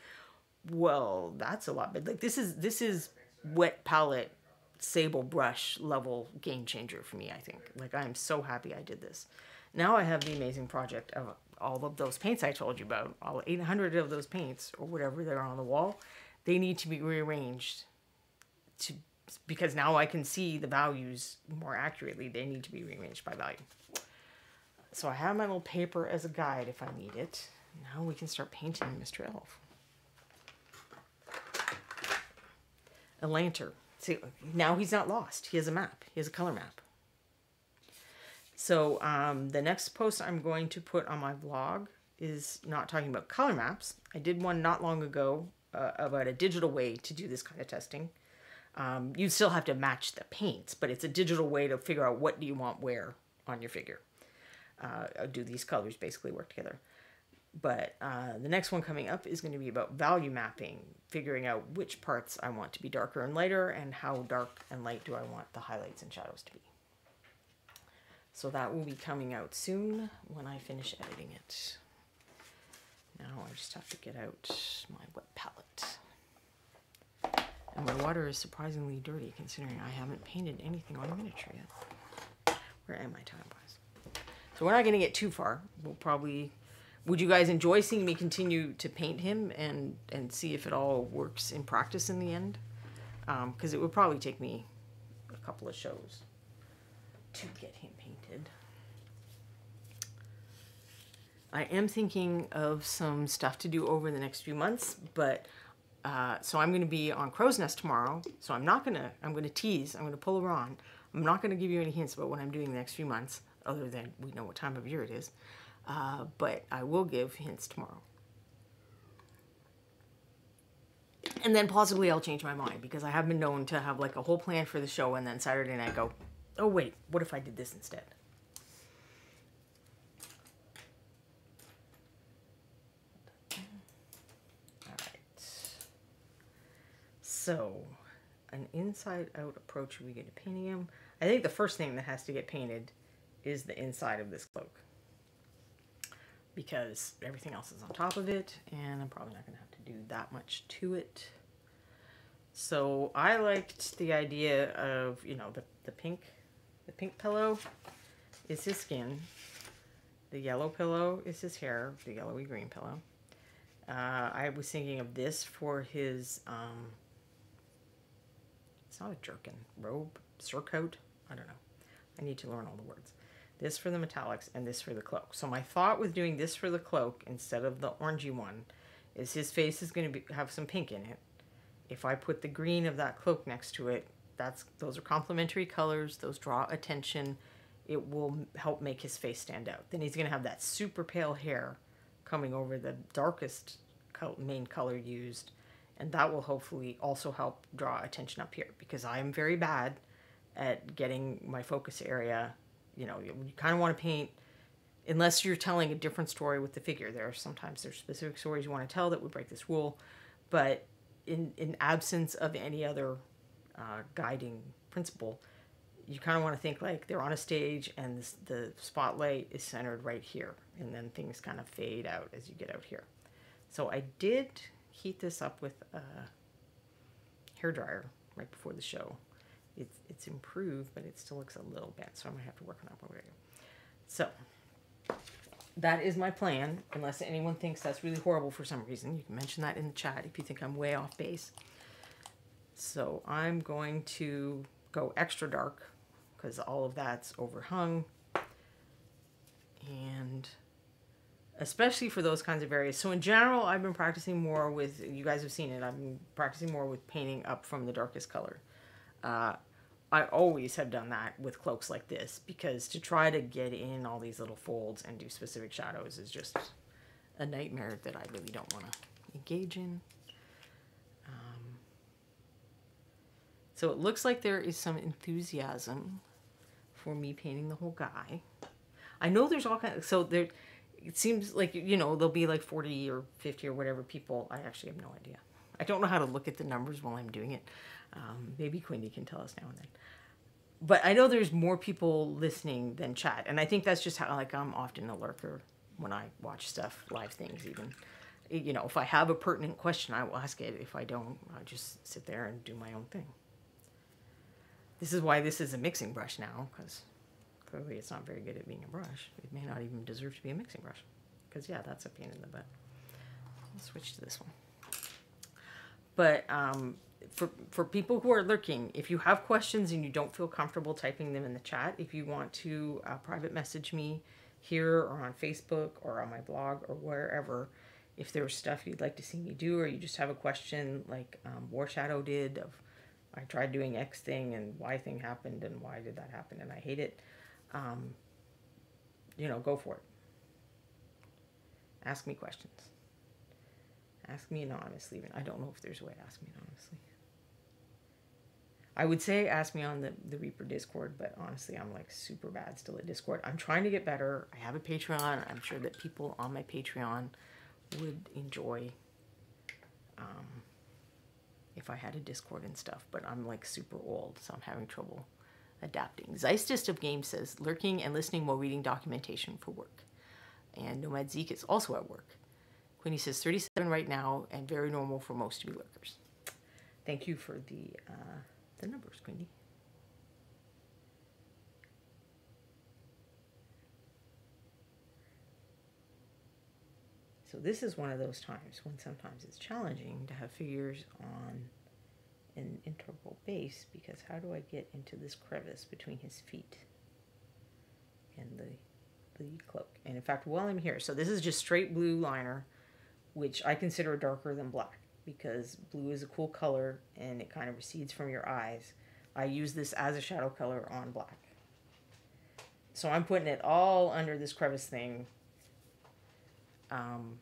well, that's a lot. But like this is this is wet palette sable brush level game changer for me, I think. Like I am so happy I did this. Now I have the amazing project of all of those paints I told you about, all 800 of those paints or whatever they're on the wall. They need to be rearranged to because now I can see the values more accurately. They need to be rearranged by value. So I have my little paper as a guide if I need it. Now we can start painting Mr. Elf. A lantern. See, now he's not lost. He has a map. He has a color map. So um, the next post I'm going to put on my vlog is not talking about color maps. I did one not long ago uh, about a digital way to do this kind of testing. Um, you still have to match the paints, but it's a digital way to figure out what do you want where on your figure. Uh, do these colors basically work together? But uh, the next one coming up is going to be about value mapping, figuring out which parts I want to be darker and lighter and how dark and light do I want the highlights and shadows to be. So that will be coming out soon when I finish editing it. Now I just have to get out my wet palette. And my water is surprisingly dirty considering I haven't painted anything on a miniature yet. Where am I time-wise? So we're not going to get too far. We'll probably... Would you guys enjoy seeing me continue to paint him and, and see if it all works in practice in the end? Because um, it would probably take me a couple of shows to get him painted. I am thinking of some stuff to do over the next few months, but uh, so I'm going to be on Crow's Nest tomorrow. So I'm not going to, I'm going to tease, I'm going to pull a Ron. I'm not going to give you any hints about what I'm doing the next few months, other than we know what time of year it is. Uh, but I will give hints tomorrow. And then possibly I'll change my mind because I have been known to have like a whole plan for the show and then Saturday night go, oh wait, what if I did this instead? So, an inside-out approach we get to painting him. I think the first thing that has to get painted is the inside of this cloak. Because everything else is on top of it, and I'm probably not going to have to do that much to it. So I liked the idea of, you know, the, the pink, the pink pillow is his skin. The yellow pillow is his hair, the yellowy green pillow. Uh, I was thinking of this for his um, it's not a jerkin. Robe? Surcoat? I don't know. I need to learn all the words. This for the metallics and this for the cloak. So my thought with doing this for the cloak instead of the orangey one is his face is going to have some pink in it. If I put the green of that cloak next to it, that's those are complementary colors. Those draw attention. It will help make his face stand out. Then he's going to have that super pale hair coming over the darkest main color used and that will hopefully also help draw attention up here because I am very bad at getting my focus area. You know, you kind of want to paint unless you're telling a different story with the figure. There are sometimes there's specific stories you want to tell that would break this rule, but in in absence of any other uh, guiding principle, you kind of want to think like they're on a stage and this, the spotlight is centered right here, and then things kind of fade out as you get out here. So I did heat this up with a hair dryer right before the show. It's, it's improved, but it still looks a little bad, so I'm going to have to work on that one. So, that is my plan, unless anyone thinks that's really horrible for some reason. You can mention that in the chat if you think I'm way off base. So I'm going to go extra dark because all of that's overhung. And especially for those kinds of areas. So in general, I've been practicing more with, you guys have seen it, I've been practicing more with painting up from the darkest color. Uh, I always have done that with cloaks like this because to try to get in all these little folds and do specific shadows is just a nightmare that I really don't want to engage in. Um, so it looks like there is some enthusiasm for me painting the whole guy. I know there's all kinds, of, so there, it seems like you know there'll be like 40 or 50 or whatever people. I actually have no idea. I don't know how to look at the numbers while i'm doing it. Um, maybe quindy can tell us now and then. But i know there's more people listening than chat and i think that's just how like i'm often a lurker when i watch stuff live things even. You know if i have a pertinent question i will ask it. If i don't i just sit there and do my own thing. This is why this is a mixing brush now because It's not very good at being a brush. It may not even deserve to be a mixing brush. Because yeah, that's a pain in the butt. I'll switch to this one. But um, for, for people who are lurking, if you have questions and you don't feel comfortable typing them in the chat, if you want to uh, private message me here or on Facebook or on my blog or wherever, if there's stuff you'd like to see me do or you just have a question like um, War Shadow did of I tried doing X thing and Y thing happened and why did that happen and I hate it, um, you know, go for it. Ask me questions. Ask me anonymously. Even I don't know if there's a way to ask me anonymously. I would say ask me on the, the Reaper Discord, but honestly, I'm like super bad still at Discord. I'm trying to get better. I have a Patreon. I'm sure that people on my Patreon would enjoy um, if I had a Discord and stuff, but I'm like super old, so I'm having trouble adapting. Zeistist of Games says lurking and listening while reading documentation for work. And Nomad Zeke is also at work. Queenie says 37 right now and very normal for most to be lurkers. Thank you for the uh, the numbers, Queenie. So this is one of those times when sometimes it's challenging to have figures on an integral base because how do I get into this crevice between his feet and the, the cloak? And in fact, while I'm here, so this is just straight blue liner, which I consider darker than black because blue is a cool color and it kind of recedes from your eyes. I use this as a shadow color on black. So I'm putting it all under this crevice thing um,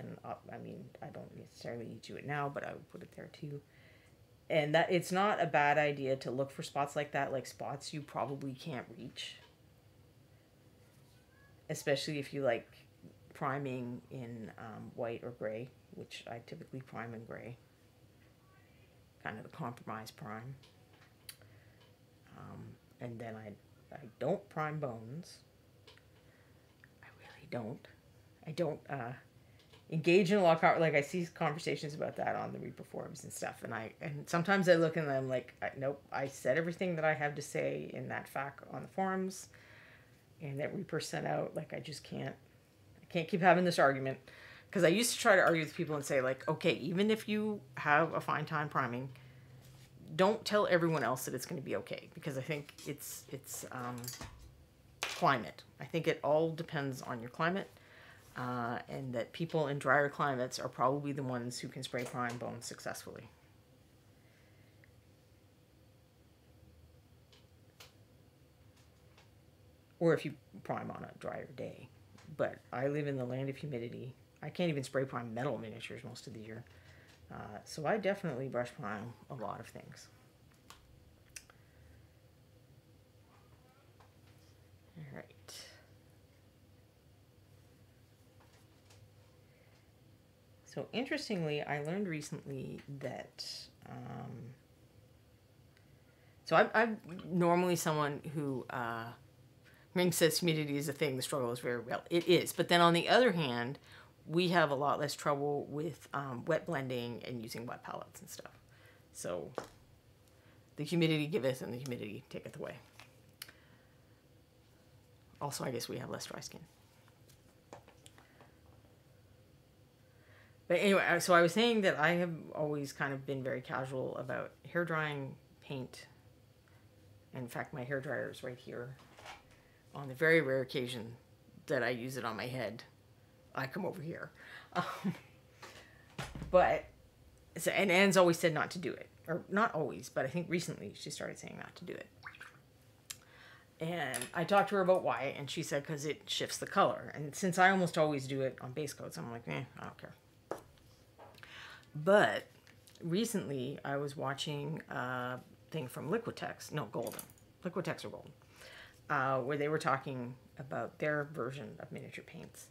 and uh, I mean, I don't necessarily need to do it now, but I would put it there too. And that it's not a bad idea to look for spots like that, like spots you probably can't reach. Especially if you like priming in um, white or gray, which I typically prime in gray. Kind of the compromise prime. Um, and then I, I don't prime bones I really don't. I don't uh, engage in a lot of like I see conversations about that on the Reaper forums and stuff, and I and sometimes I look and I'm like, nope, I said everything that I have to say in that fact on the forums, and that Reaper sent out. Like I just can't, I can't keep having this argument because I used to try to argue with people and say like, okay, even if you have a fine time priming, don't tell everyone else that it's going to be okay because I think it's it's um, climate. I think it all depends on your climate, uh, and that people in drier climates are probably the ones who can spray prime bones successfully. Or if you prime on a drier day. But I live in the land of humidity. I can't even spray prime metal miniatures most of the year. Uh, so I definitely brush prime a lot of things. All right. So interestingly, I learned recently that. Um, so I'm, I'm normally someone who uh, Ring says humidity is a thing. The struggle is very real. It is, but then on the other hand, we have a lot less trouble with um, wet blending and using wet palettes and stuff. So the humidity giveth and the humidity taketh away. Also, I guess we have less dry skin. But anyway, so I was saying that I have always kind of been very casual about hair drying paint. In fact, my hair dryer is right here. On the very rare occasion that I use it on my head, I come over here. Um, [LAUGHS] but so, and Anne's always said not to do it, or not always, but I think recently she started saying not to do it. And I talked to her about why, and she said because it shifts the color. And since I almost always do it on base coats, I'm like, eh, I don't care. But recently, I was watching a thing from Liquitex, no, Golden, Liquitex or Golden, uh, where they were talking about their version of miniature paints,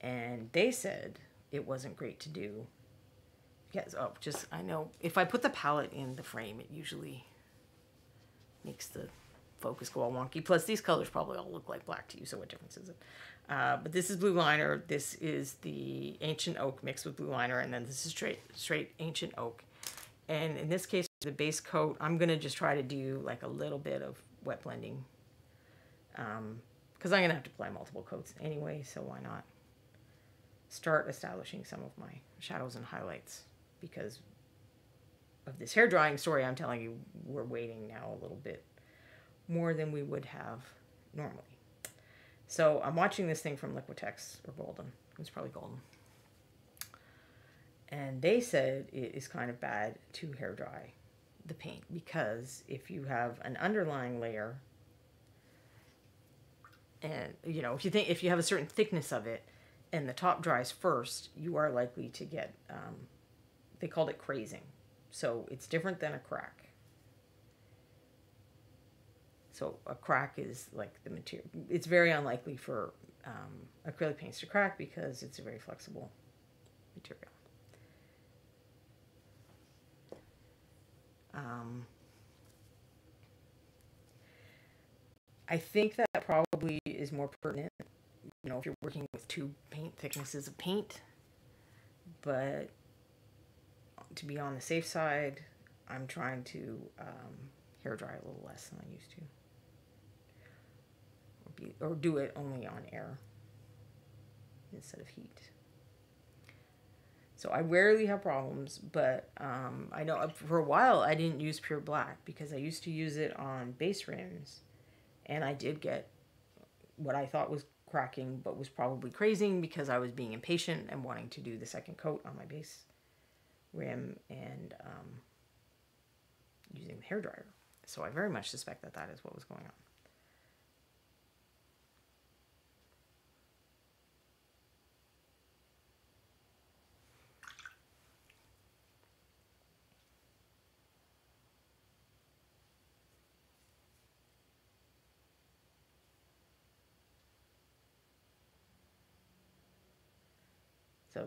and they said it wasn't great to do. Because oh, just I know if I put the palette in the frame, it usually makes the focus go all wonky. Plus, these colors probably all look like black to you, so what difference is it? Uh, but this is blue liner. This is the ancient oak mixed with blue liner, and then this is straight straight ancient oak. And in this case, the base coat, I'm gonna just try to do like a little bit of wet blending, because um, I'm gonna have to apply multiple coats anyway. So why not start establishing some of my shadows and highlights because of this hair drying story I'm telling you, we're waiting now a little bit more than we would have normally. So I'm watching this thing from Liquitex or Golden. It's probably Golden. And they said it is kind of bad to hair dry the paint because if you have an underlying layer and you know if you think if you have a certain thickness of it and the top dries first you are likely to get um, they called it crazing so it's different than a crack so a crack is like the material it's very unlikely for um, acrylic paints to crack because it's a very flexible material um, I think that probably is more pertinent, you know, if you're working with two paint thicknesses of paint. But to be on the safe side, I'm trying to um, hair dry a little less than I used to. Or, do it only on air instead of heat. So I rarely have problems, but um, I know for a while I didn't use pure black because I used to use it on base rims and I did get what I thought was cracking, but was probably crazing because I was being impatient and wanting to do the second coat on my base rim and um, using the hair dryer. So I very much suspect that that is what was going on.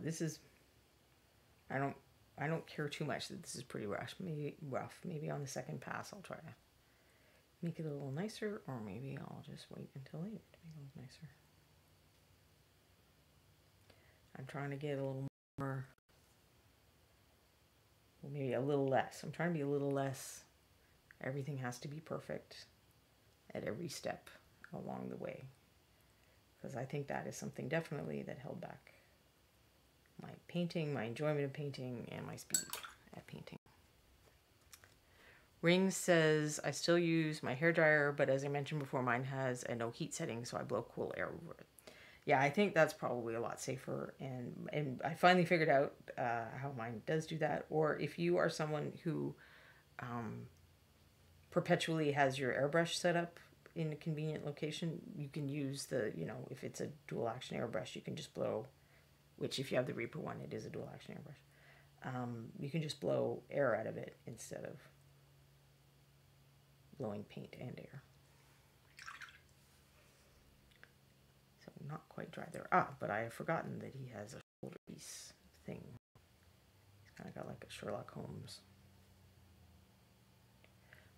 This is, I don't, I don't care too much that this is pretty rough. Maybe rough. Maybe on the second pass I'll try to make it a little nicer, or maybe I'll just wait until later to make it nicer. I'm trying to get a little more, well, maybe a little less. I'm trying to be a little less. Everything has to be perfect at every step along the way. Because I think that is something definitely that held back my painting, my enjoyment of painting, and my speed at painting. Ring says, I still use my hair dryer, but as I mentioned before, mine has a no heat setting, so I blow cool air over it. Yeah, I think that's probably a lot safer, and and I finally figured out uh, how mine does do that. Or if you are someone who um, perpetually has your airbrush set up in a convenient location, you can use the, you know, if it's a dual action airbrush, you can just blow which if you have the Reaper one, it is a dual action airbrush. Um, you can just blow air out of it instead of blowing paint and air. So not quite dry there. Ah, but I have forgotten that he has a shoulder piece thing. He's kind of got like a Sherlock Holmes,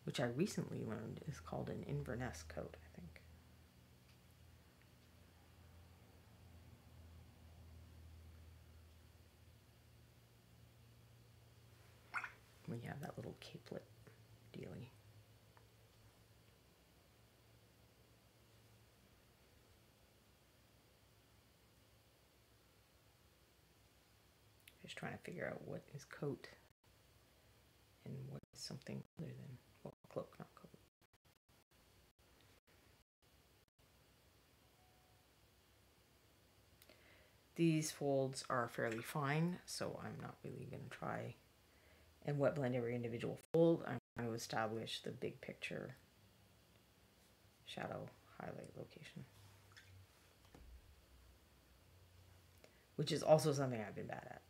which I recently learned is called an Inverness coat, I think. When you have that little capelet dealy. Just trying to figure out what is coat and what is something other than, well, cloak, not coat. These folds are fairly fine, so I'm not really going to try and wet blend every individual fold. I'm trying to establish the big picture shadow highlight location. Which is also something I've been bad at.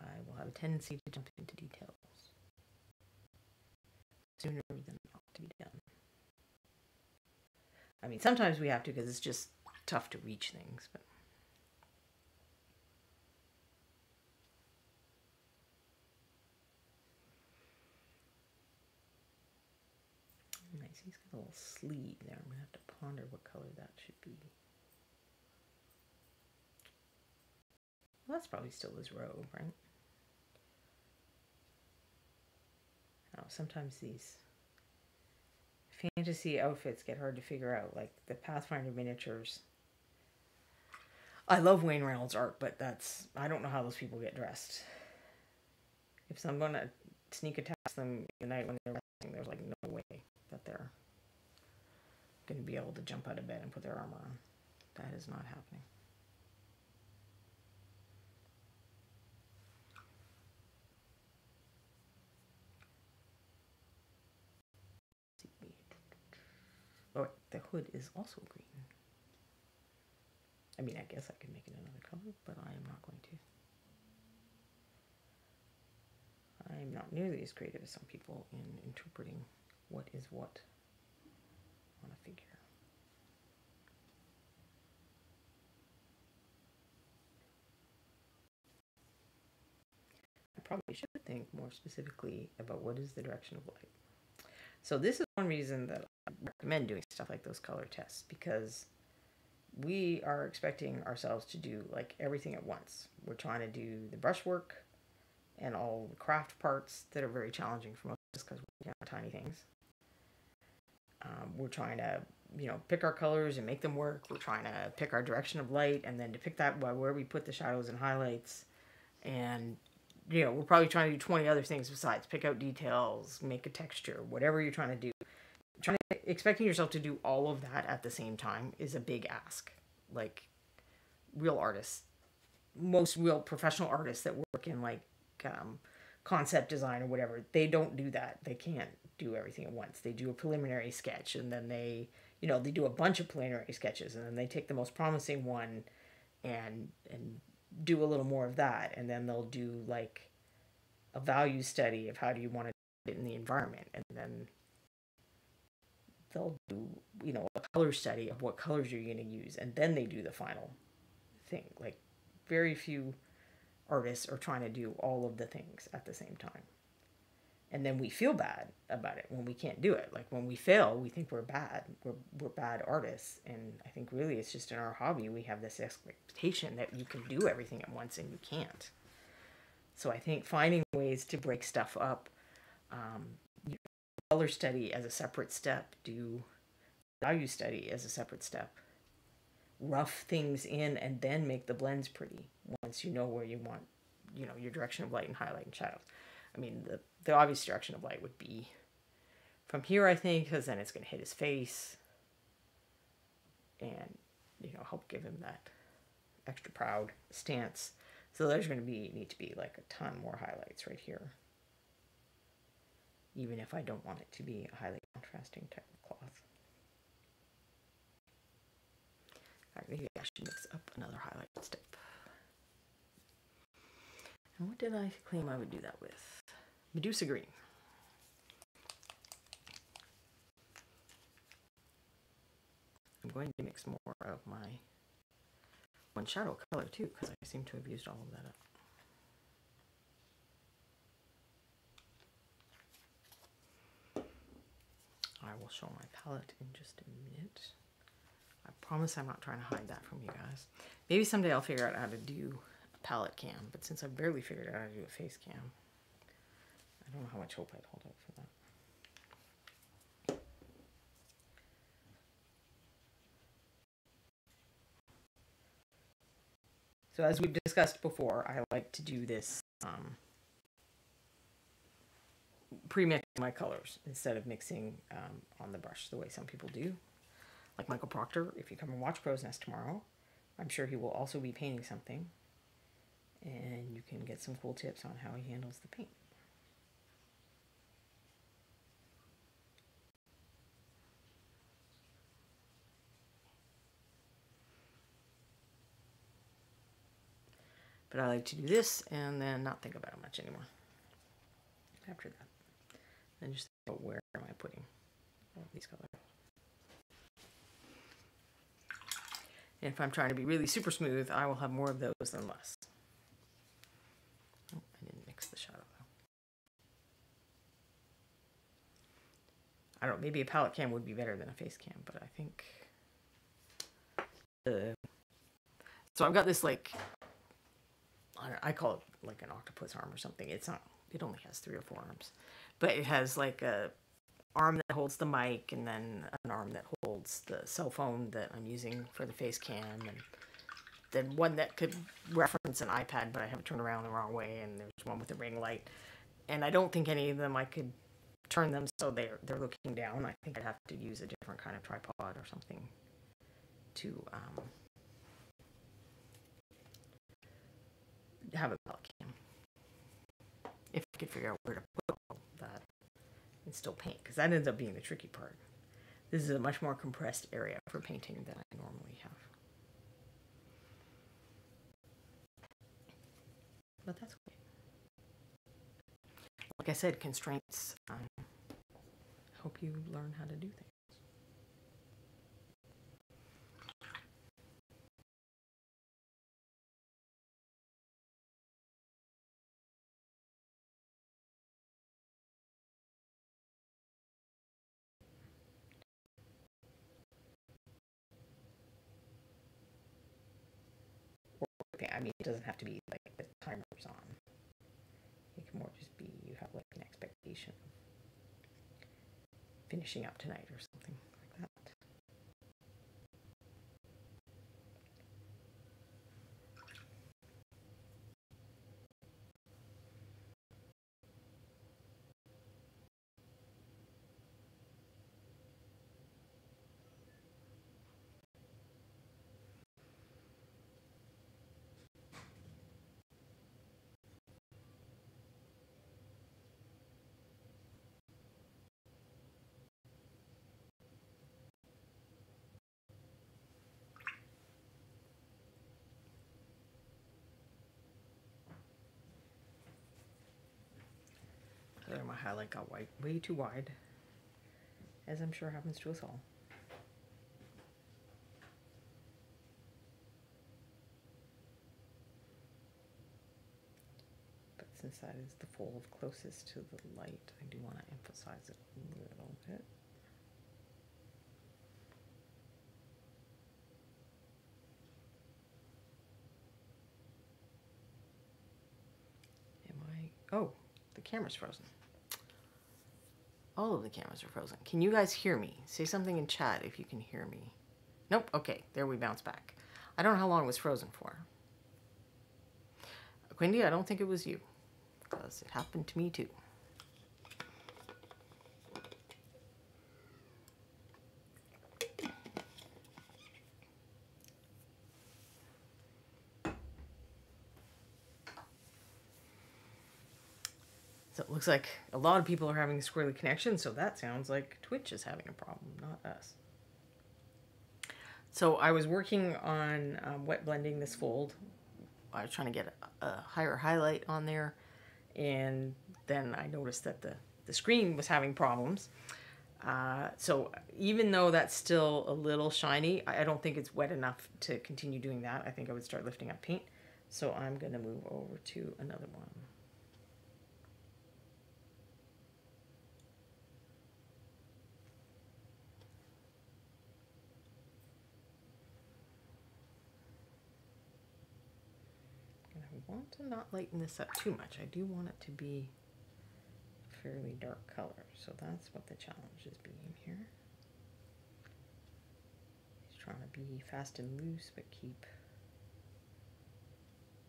I will have a tendency to jump into details sooner than ought to be done. I mean, sometimes we have to because it's just tough to reach things, but He's got a little sleeve there. I'm to have to ponder what color that should be. Well, that's probably still his robe, right? Oh, sometimes these fantasy outfits get hard to figure out, like the Pathfinder miniatures. I love Wayne Reynolds' art, but that's I don't know how those people get dressed. If I'm gonna uh, sneak attack them the night when they're resting, there's like no way that they're going to be able to jump out of bed and put their armor on. That is not happening. Oh, the hood is also green. I mean, I guess I could make it another color, but I am not going to. I am not nearly as creative as some people in interpreting what is what on a figure. I probably should think more specifically about what is the direction of light. So this is one reason that I recommend doing stuff like those color tests because we are expecting ourselves to do like everything at once. We're trying to do the brushwork and all the craft parts that are very challenging for most of us because we have tiny things. Um, we're trying to, you know, pick our colors and make them work. We're trying to pick our direction of light and then to pick that by where we put the shadows and highlights. And, you know, we're probably trying to do 20 other things besides pick out details, make a texture, whatever you're trying to do. Trying to, expecting yourself to do all of that at the same time is a big ask. Like, real artists, most real professional artists that work in like um, concept design or whatever, they don't do that. They can't do everything at once. They do a preliminary sketch and then they, you know, they do a bunch of preliminary sketches and then they take the most promising one and and do a little more of that and then they'll do like a value study of how do you want to do it in the environment and then they'll do you know a color study of what colors you're going to use and then they do the final thing like very few artists are trying to do all of the things at the same time and then we feel bad about it when we can't do it. Like when we fail we think we're bad. We're, we're bad artists. And i think really it's just in our hobby. We have this expectation that you can do everything at once and you can't. So i think finding ways to break stuff up um, color study as a separate step do value study as a separate step rough things in and then make the blends pretty once you know where you want you know your direction of light and highlight and shadows I mean, the, the obvious direction of light would be from here, I think, because then it's going to hit his face and, you know, help give him that extra proud stance. So there's going to be need to be like a ton more highlights right here. Even if I don't want it to be a highly contrasting type of cloth. Right, maybe I should mix up another highlight step. And what did I claim I would do that with? Medusa green. I'm going to mix more of my one shadow color too because I seem to have used all of that up. I will show my palette in just a minute. I promise I'm not trying to hide that from you guys. Maybe someday I'll figure out how to do palette cam, but since I've barely figured out how to do a face cam, I don't know how much hope I'd hold out for that. So as we've discussed before, I like to do this um, pre-mix my colors instead of mixing um, on the brush the way some people do. Like Michael Proctor, if you come and watch Crow's Nest tomorrow, I'm sure he will also be painting something and you can get some cool tips on how he handles the paint. But I like to do this and then not think about it much anymore after that. And just think about where am I putting all these colors. And if I'm trying to be really super smooth, I will have more of those than less. I the shadow. I don't know, maybe a palette cam would be better than a face cam, but I think the so I've got this like I call it like an octopus arm or something. It's not. It only has three or four arms, but it has like a arm that holds the mic and then an arm that holds the cell phone that I'm using for the face cam and then one that could reference an iPad, but I have it turned around the wrong way, and there's one with a ring light. And I don't think any of them I could turn them so they're they're looking down. I think I'd have to use a different kind of tripod or something to um, have a cam. If I could figure out where to put that and still paint, because that ends up being the tricky part. This is a much more compressed area for painting than I normally have. But that's okay. Like I said, constraints um, help you learn how to do things. I mean, it doesn't have to be like on. It can more just be you have like an expectation of finishing up tonight or something like that. There, my highlight got white, way too wide, as I'm sure happens to us all. But since that is the fold closest to the light, I do want to emphasize it a little bit. Am I? Oh, the camera's frozen. All of the cameras are frozen. Can you guys hear me? Say something in chat if you can hear me. Nope. Okay, there we bounce back. I don't know how long it was frozen for. Quindy, I don't think it was you. Because it happened to me too. So it looks like a lot of people are having squirrely connections, so that sounds like Twitch is having a problem, not us. So I was working on um, wet blending this fold. I was trying to get a, a, higher highlight on there, and then I noticed that the, the screen was having problems. Uh, so even though that's still a little shiny, I, I don't think it's wet enough to continue doing that. I think I would start lifting up paint. So I'm going to move over to another one. want to not lighten this up too much. I do want it to be a fairly dark color. So that's what the challenge is being here. He's trying to be fast and loose, but keep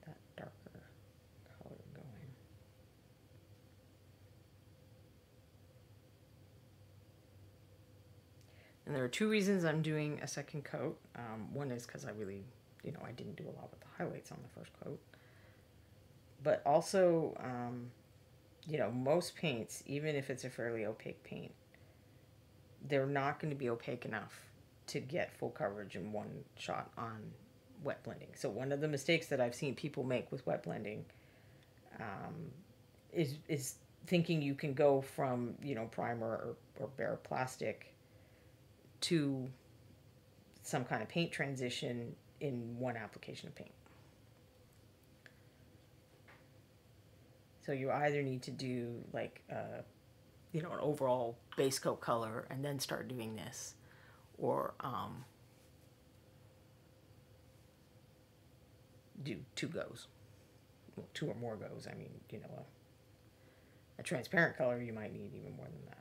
that darker color going. And there are two reasons I'm doing a second coat. Um, one is because I really, you know, I didn't do a lot with the highlights on the first coat but also, um, you know, most paints, even if it's a fairly opaque paint, they're not going to be opaque enough to get full coverage in one shot on wet blending. So one of the mistakes that I've seen people make with wet blending um, is is thinking you can go from you know primer or, or bare plastic to some kind of paint transition in one application of paint. So you either need to do like, uh, you know, an overall base coat color and then start doing this, or um, do two goes, well, two or more goes. I mean, you know, a, a transparent color you might need even more than that.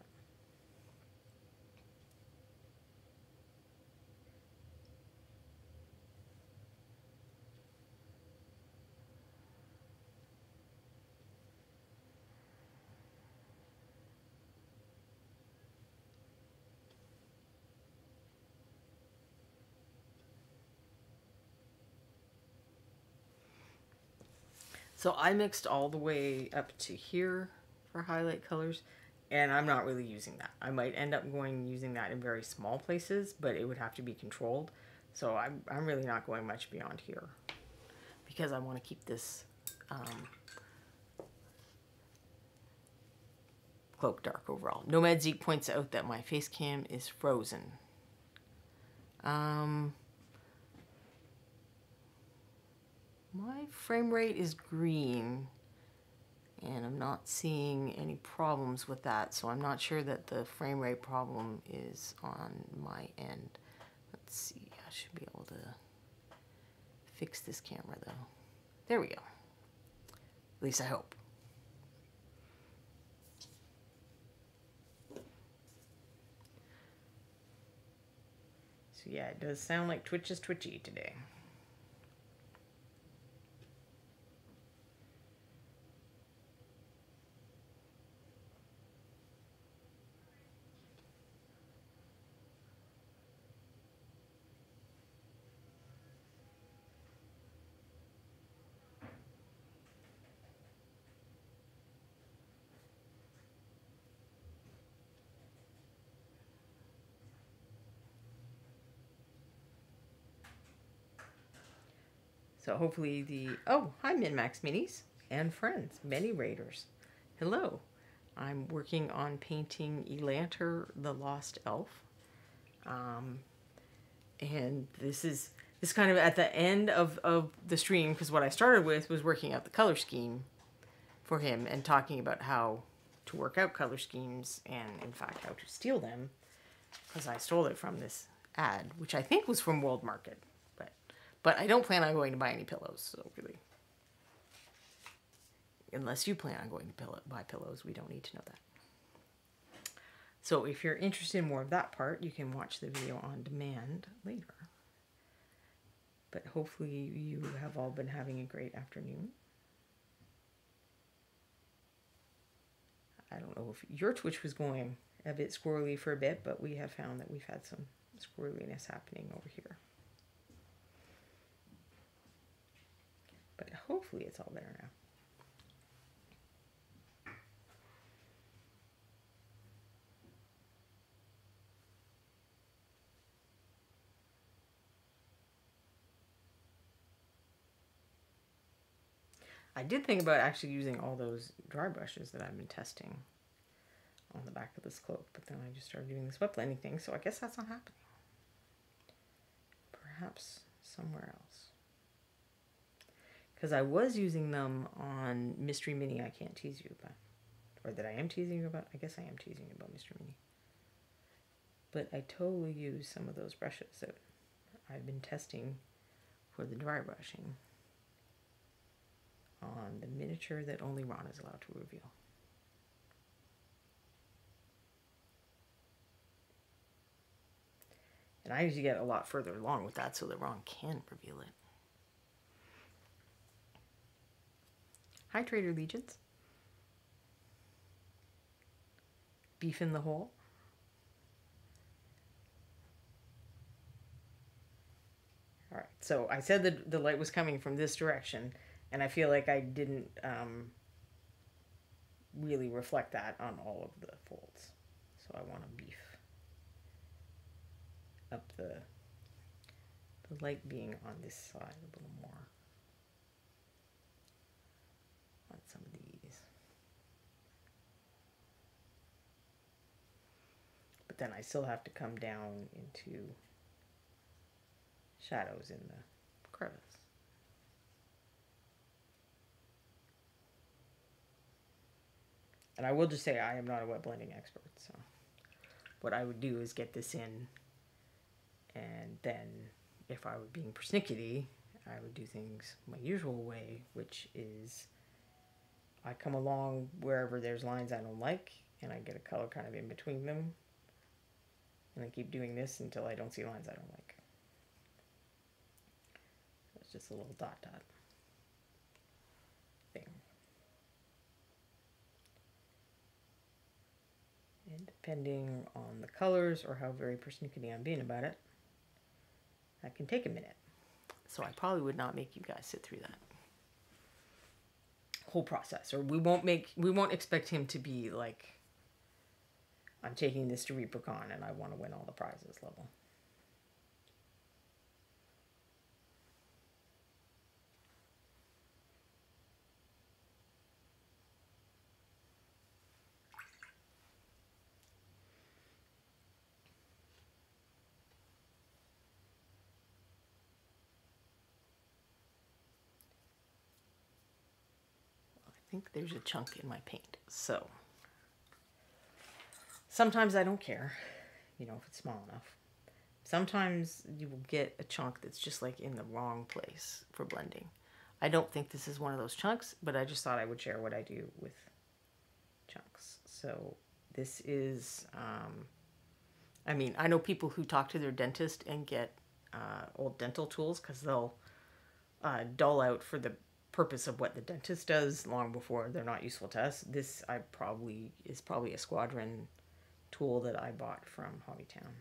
So I mixed all the way up to here for highlight colors. and I'm not really using that. I might end up going using that in very small places, but it would have to be controlled. So I'm, I'm really not going much beyond here because I want to keep this um, cloak dark overall. Nomad Zeke points out that my face cam is frozen. Um, my frame rate is green and I'm not seeing any problems with that so I'm not sure that the frame rate problem is on my end. Let's see I should be able to fix this camera though. There we go. At least I hope. So yeah it does sound like Twitch is twitchy today So hopefully the oh hi MinMax Minis and friends, many raiders. Hello, I'm working on painting Elanter the Lost Elf, um, and this is this kind of at the end of of the stream because what I started with was working out the color scheme for him and talking about how to work out color schemes and in fact how to steal them because I stole it from this ad, which I think was from World Market. But I don't plan on going to buy any pillows, so really. Unless you plan on going to pillow, buy pillows, we don't need to know that. So if you're interested in more of that part, you can watch the video on demand later. But hopefully you have all been having a great afternoon. I don't know if your Twitch was going a bit squirrely for a bit, but we have found that we've had some squirreliness happening over here. But hopefully it's all there now. I did think about actually using all those dry brushes that I've been testing on the back of this cloak, but then I just started doing this wet blending thing, so I guess that's not happening. Perhaps somewhere else because I was using them on Mystery Mini. I can't tease you about, or that I am teasing you about. I guess I am teasing you about Mystery Mini. But I totally use some of those brushes that I've been testing for the dry brushing on the miniature that only Ron is allowed to reveal. And I usually get a lot further along with that so that Ron can reveal it. Hi, Trader Legions. Beef in the hole. All right, so I said that the light was coming from this direction, and I feel like I didn't um, really reflect that on all of the folds. So I want to beef up the, the light being on this side a little more. Some of these. But then I still have to come down into shadows in the crevice. And I will just say I am not a wet blending expert, so what I would do is get this in and then if I were being persnickety, I would do things my usual way, which is I come along wherever there's lines I don't like and I get a color kind of in between them. And I keep doing this until I don't see lines I don't like. It's just a little dot dot thing. And depending on the colors or how very persnickety I'm being about it, that can take a minute. So I probably would not make you guys sit through that whole process or we won't make we won't expect him to be like I'm taking this to ReaperCon and I want to win all the prizes level. I think there's a chunk in my paint. So sometimes I don't care, you know, if it's small enough. Sometimes you will get a chunk that's just like in the wrong place for blending. I don't think this is one of those chunks, but I just thought I would share what I do with chunks. So this is, um, I mean, I know people who talk to their dentist and get uh, old dental tools because they'll uh, dull out for the purpose of what the dentist does long before they're not useful to us. This I probably is probably a squadron tool that I bought from Hobbytown.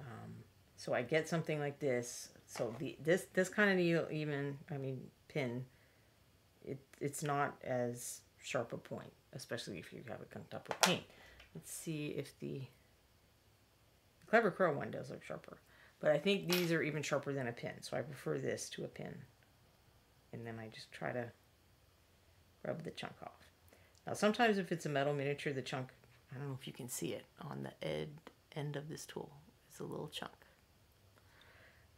Um, so I get something like this. So the this this kind of needle even I mean pin, it it's not as sharp a point, especially if you have it gunked up with paint. Let's see if the Clever Crow one does look sharper. But I think these are even sharper than a pin, so I prefer this to a pin and then I just try to rub the chunk off. Now sometimes if it's a metal miniature, the chunk, I don't know if you can see it on the ed end of this tool. It's a little chunk.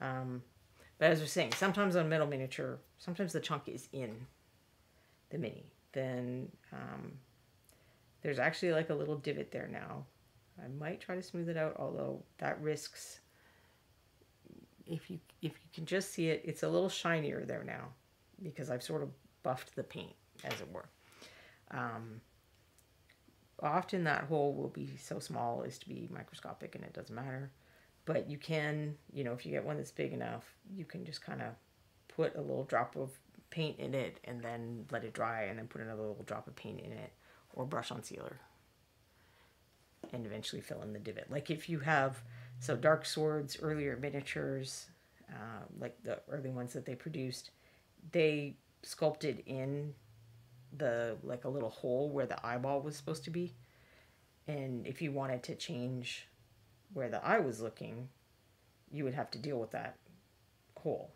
Um, but as we're saying, sometimes on metal miniature, sometimes the chunk is in the mini. Then um, there's actually like a little divot there now. I might try to smooth it out, although that risks, if you if you can just see it, it's a little shinier there now because I've sort of buffed the paint, as it were. Um, often that hole will be so small as to be microscopic and it doesn't matter. But you can, you know, if you get one that's big enough, you can just kind of put a little drop of paint in it and then let it dry and then put another little drop of paint in it or brush on sealer and eventually fill in the divot. Like if you have, so Dark Swords, earlier miniatures, uh, like the early ones that they produced, they sculpted in the like a little hole where the eyeball was supposed to be. And if you wanted to change where the eye was looking, you would have to deal with that hole.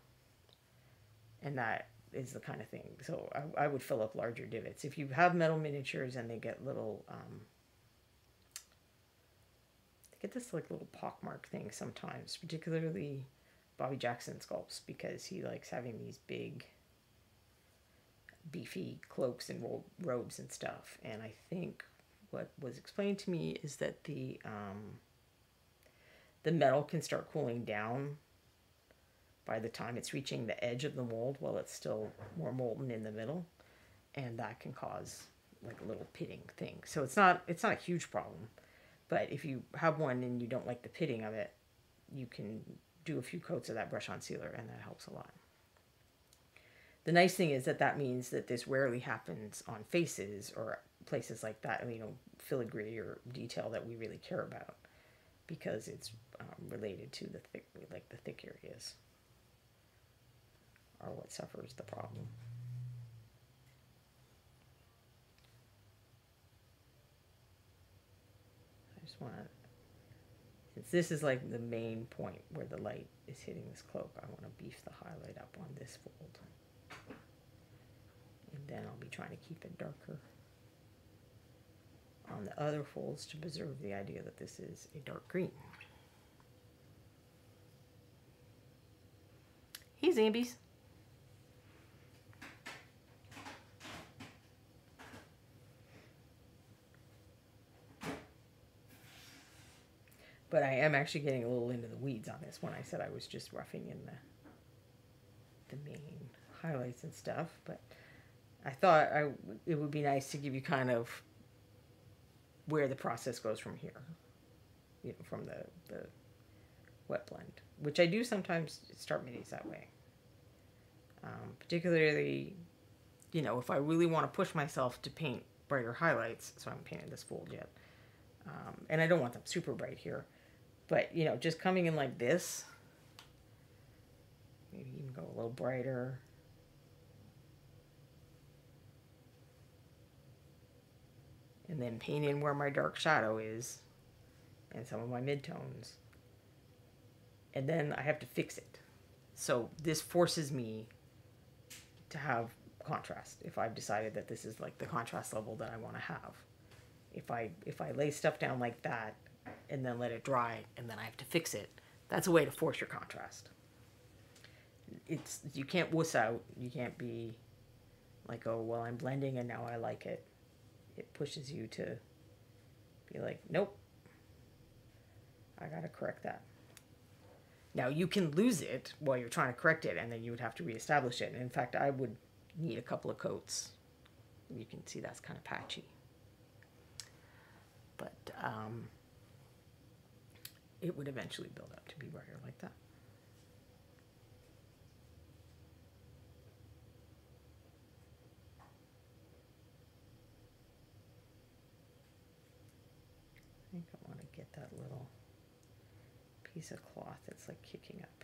And that is the kind of thing. So I, I would fill up larger divots. If you have metal miniatures and they get little, um, they get this like little pockmark thing sometimes, particularly Bobby Jackson sculpts because he likes having these big beefy cloaks and robes and stuff. And I think what was explained to me is that the um, the metal can start cooling down by the time it's reaching the edge of the mold while it's still more molten in the middle. And that can cause like a little pitting thing. So it's not it's not a huge problem. But if you have one and you don't like the pitting of it you can do a few coats of that brush on sealer and that helps a lot the nice thing is that that means that this rarely happens on faces or places like that, you know, filigree or detail that we really care about because it's um, related to the thick, like the thick areas are what suffers the problem. I just want to, since this is like the main point where the light is hitting this cloak, I want to beef the highlight up on this fold And then I'll be trying to keep it darker on the other folds to preserve the idea that this is a dark green. Hey Zambies. But I am actually getting a little into the weeds on this when I said I was just roughing in the the main highlights and stuff, but I thought I it would be nice to give you kind of where the process goes from here, you know, from the the wet blend, which I do sometimes start minis that way. Um, particularly, you know, if I really want to push myself to paint brighter highlights, so I haven't painted this fold yet, um, and I don't want them super bright here, but you know, just coming in like this, maybe even go a little brighter. and then paint in where my dark shadow is and some of my midtones. And then I have to fix it. So this forces me to have contrast if I've decided that this is like the contrast level that I want to have. If I if I lay stuff down like that and then let it dry and then I have to fix it, that's a way to force your contrast. It's you can't wuss out. You can't be like, oh well, I'm blending and now I like it. It pushes you to be like, nope, I gotta correct that. Now you can lose it while you're trying to correct it, and then you would have to reestablish it. And in fact, I would need a couple of coats. You can see that's kind of patchy. But um, it would eventually build up to be brighter like that. I think I want to get that little piece of cloth that's like kicking up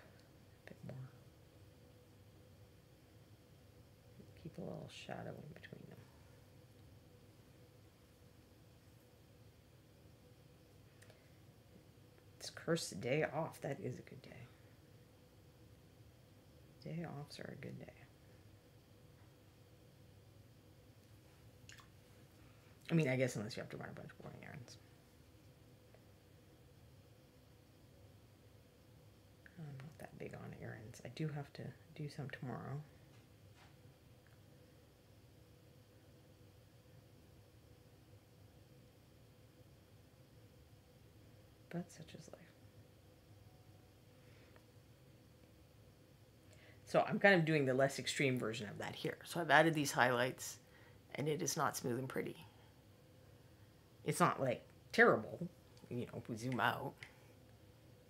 a bit more. Keep a little shadow cursed day off. That is a good day. Day offs are a good day. I mean, I guess unless you have to run a bunch of boring errands. I'm not that big on errands. I do have to do some tomorrow. But such is life. So I'm kind of doing the less extreme version of that here. So I've added these highlights and it is not smooth and pretty. It's not like terrible, you know, if we zoom out.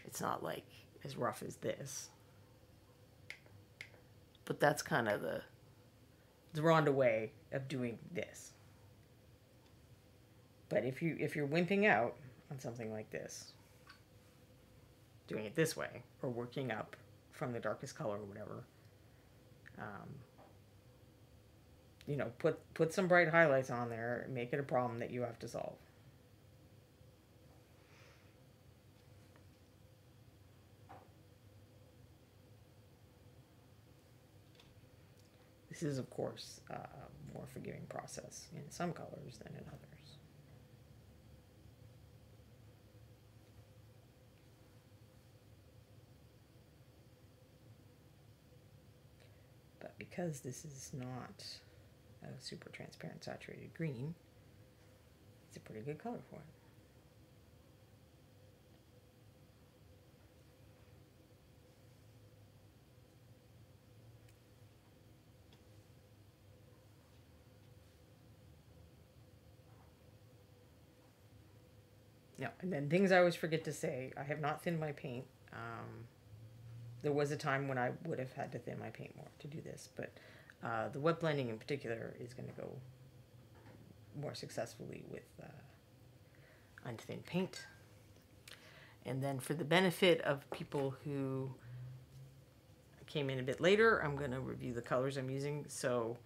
It's not like as rough as this. But that's kind of the the Rhonda way of doing this. But if you if you're wimping out on something like this, doing it this way, or working up from the darkest color or whatever, um, you know, put put some bright highlights on there, make it a problem that you have to solve. This is, of course, a more forgiving process in some colors than in others. Because this is not a super transparent saturated green, it's a pretty good color for it. No, and then things I always forget to say. I have not thinned my paint. Um, there was a time when I would have had to thin my paint more to do this, but uh, the wet blending in particular is going to go more successfully with uh, unthinned paint. And then for the benefit of people who came in a bit later, I'm going to review the colors I'm using. So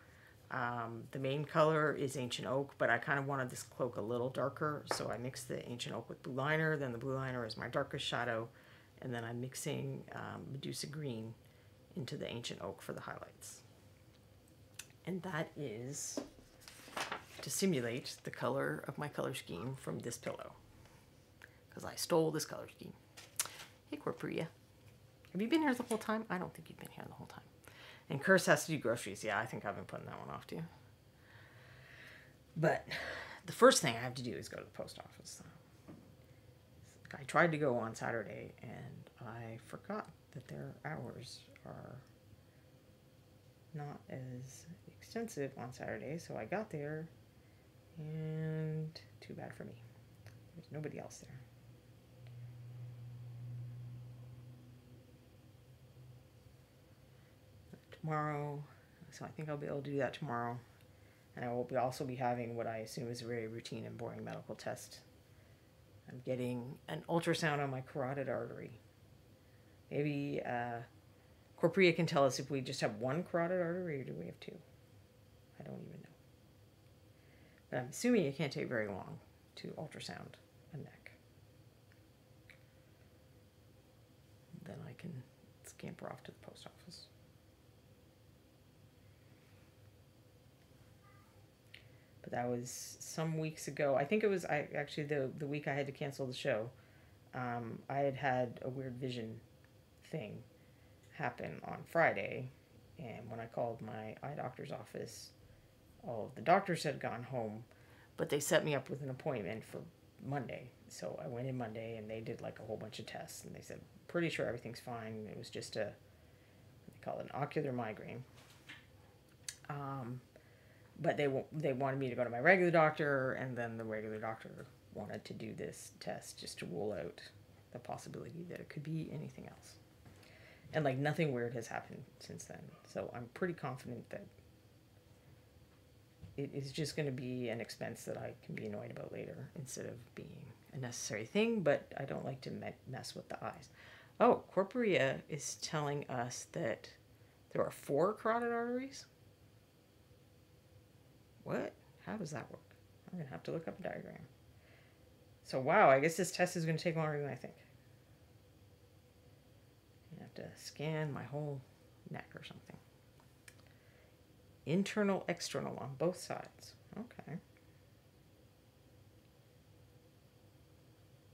um, the main color is Ancient Oak, but I kind of wanted this cloak a little darker, so I mixed the Ancient Oak with Blue Liner. Then the Blue Liner is my darkest shadow, and then I'm mixing um, Medusa Green into the Ancient Oak for the highlights. And that is to simulate the color of my color scheme from this pillow, because I stole this color scheme. Hey, Corporia. Have you been here the whole time? I don't think you've been here the whole time. And Kirst has to do groceries. Yeah, I think I've been putting that one off too. But the first thing I have to do is go to the post office. I tried to go on Saturday and I forgot that their hours are not as extensive on Saturday. So I got there and too bad for me. There's nobody else there. tomorrow. So I think I'll be able to do that tomorrow. And I will be also be having what I assume is a very routine and boring medical test. I'm getting an ultrasound on my carotid artery. Maybe uh, Corporia can tell us if we just have one carotid artery or do we have two. I don't even know. But I'm assuming it can't take very long to ultrasound a neck. Then I can scamper off to the post office. That was some weeks ago. I think it was I actually the the week I had to cancel the show. Um, I had had a weird vision thing happen on Friday, and when I called my eye doctor's office, all of the doctors had gone home, but they set me up with an appointment for Monday. So I went in Monday, and they did like a whole bunch of tests, and they said pretty sure everything's fine. It was just a they call it an ocular migraine. Um, but they they wanted me to go to my regular doctor, and then the regular doctor wanted to do this test just to rule out the possibility that it could be anything else. And like nothing weird has happened since then, so I'm pretty confident that it is just going to be an expense that I can be annoyed about later instead of being a necessary thing. But I don't like to mess with the eyes. Oh, Corporea is telling us that there are four carotid arteries. What? How does that work? I'm going to have to look up a diagram. So, wow, I guess this test is going to take longer than I think. I have to scan my whole neck or something. Internal, external on both sides. Okay.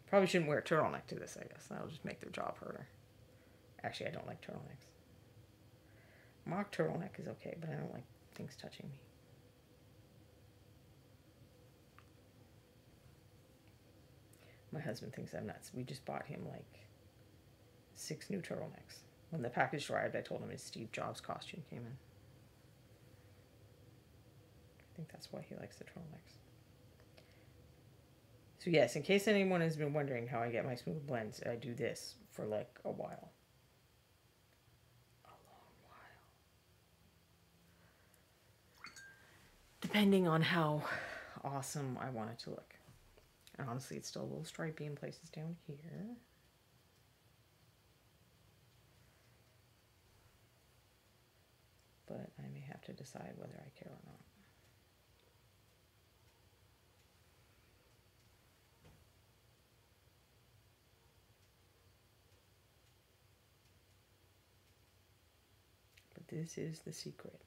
Probably shouldn't wear a turtleneck to this, I guess. That'll just make their job harder. Actually, I don't like turtlenecks. Mock turtleneck is okay, but I don't like things touching me. My husband thinks I'm nuts. We just bought him like six new turtlenecks. When the package arrived, I told him his Steve Jobs costume came in. I think that's why he likes the turtlenecks. So yes, in case anyone has been wondering how I get my smooth blends, I do this for like a while. A long while. Depending on how awesome I want it to look. And honestly, it's still a little stripy in places down here. But I may have to decide whether I care or not. But this is the secret.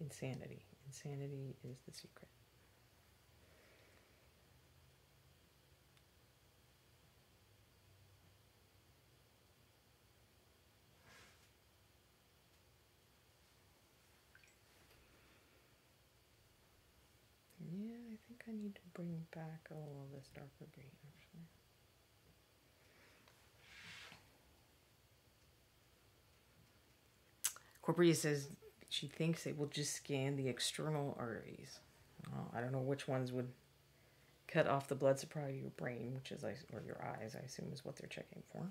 Insanity. Insanity is the secret. I need to bring back a little of this darker green actually. Corporea says she thinks they will just scan the external arteries. I don't know which ones would cut off the blood supply to your brain, which is or your eyes, I assume is what they're checking for.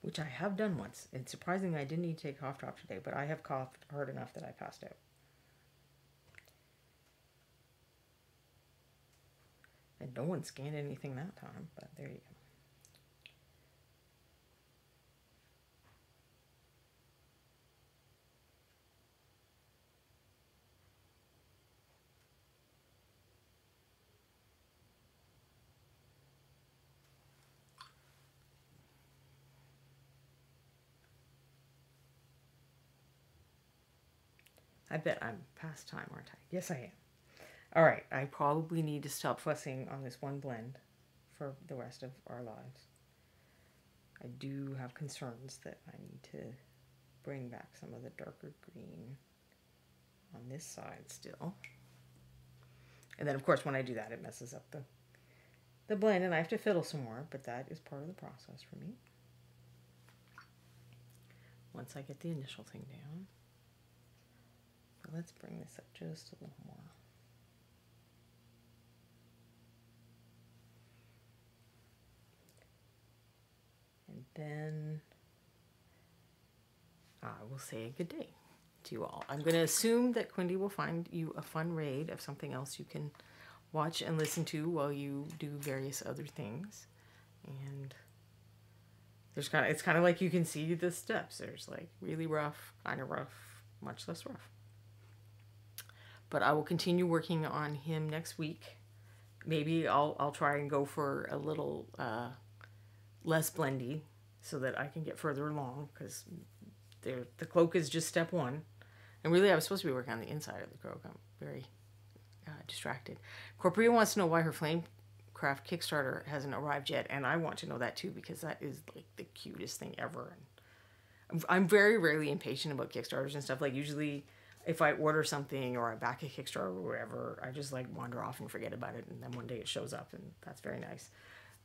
Which I have done once. It's surprising I didn't need to take cough drop today, but I have coughed hard enough that I passed out. And no one scanned anything that time, but there you go. I bet I'm past time, aren't I? Yes, I am. All right, I probably need to stop fussing on this one blend for the rest of our lives. I do have concerns that I need to bring back some of the darker green on this side still. And then, of course, when I do that, it messes up the, the blend, and I have to fiddle some more, but that is part of the process for me. Once I get the initial thing down let's bring this up just a little more. And then uh, I will say good day to you all. I'm going to assume that Quindy will find you a fun raid of something else you can watch and listen to while you do various other things. And there's kind of it's kind of like you can see the steps. There's like really rough, kind of rough, much less rough. But I will continue working on him next week. Maybe I'll I'll try and go for a little uh, less blendy so that I can get further along because the cloak is just step one. And really, I was supposed to be working on the inside of the cloak. I'm very uh, distracted. Corporia wants to know why her Flamecraft Kickstarter hasn't arrived yet, and I want to know that too because that is like the cutest thing ever. And I'm very rarely impatient about Kickstarters and stuff. Like usually, if I order something or I back a Kickstarter or whatever, I just like wander off and forget about it, and then one day it shows up, and that's very nice.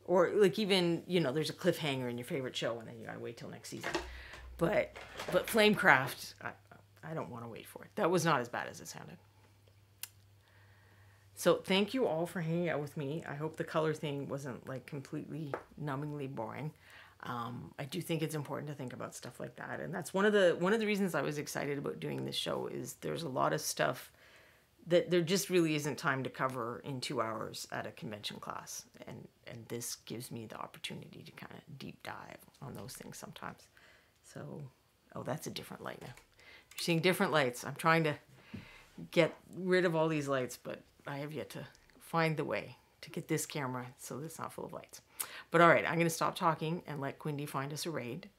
Or like even you know, there's a cliffhanger in your favorite show, and then you gotta wait till next season. But but Flamecraft, I, I don't want to wait for it. That was not as bad as it sounded. So thank you all for hanging out with me. I hope the color thing wasn't like completely numbingly boring. Um, I do think it's important to think about stuff like that, and that's one of the one of the reasons I was excited about doing this show. Is there's a lot of stuff that there just really isn't time to cover in two hours at a convention class, and and this gives me the opportunity to kind of deep dive on those things sometimes. So, oh, that's a different light now. You're seeing different lights. I'm trying to get rid of all these lights, but I have yet to find the way to get this camera so it's not full of lights. But all right, I'm going to stop talking and let Quindy find us a raid.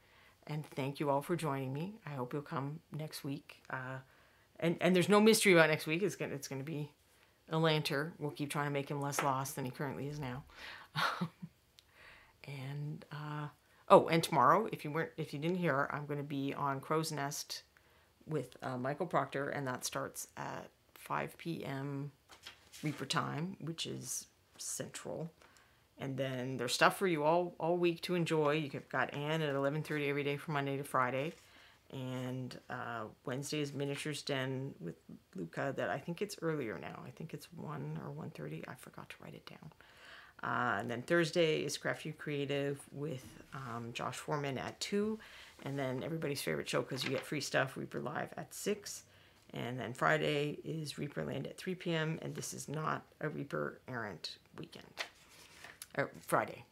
And thank you all for joining me. I hope you'll come next week. Uh, and and there's no mystery about next week. It's gonna it's gonna be Elanter. We'll keep trying to make him less lost than he currently is now. [LAUGHS] and uh, oh, and tomorrow, if you weren't if you didn't hear, I'm going to be on Crow's Nest with uh, Michael Proctor, and that starts at 5 p.m. Reaper time, which is central. And then there's stuff for you all all week to enjoy. You've got Anne at 11:30 every day from Monday to Friday, and uh, Wednesday is Miniatures Den with Luca. That I think it's earlier now. I think it's one or 1:30. I forgot to write it down. Uh, and then Thursday is Craft You Creative with um, Josh Foreman at 2. And then everybody's favorite show because you get free stuff, Reaper Live at 6. And then Friday is Reaper Land at 3 p.m. And this is not a Reaper Errant weekend. Or Friday.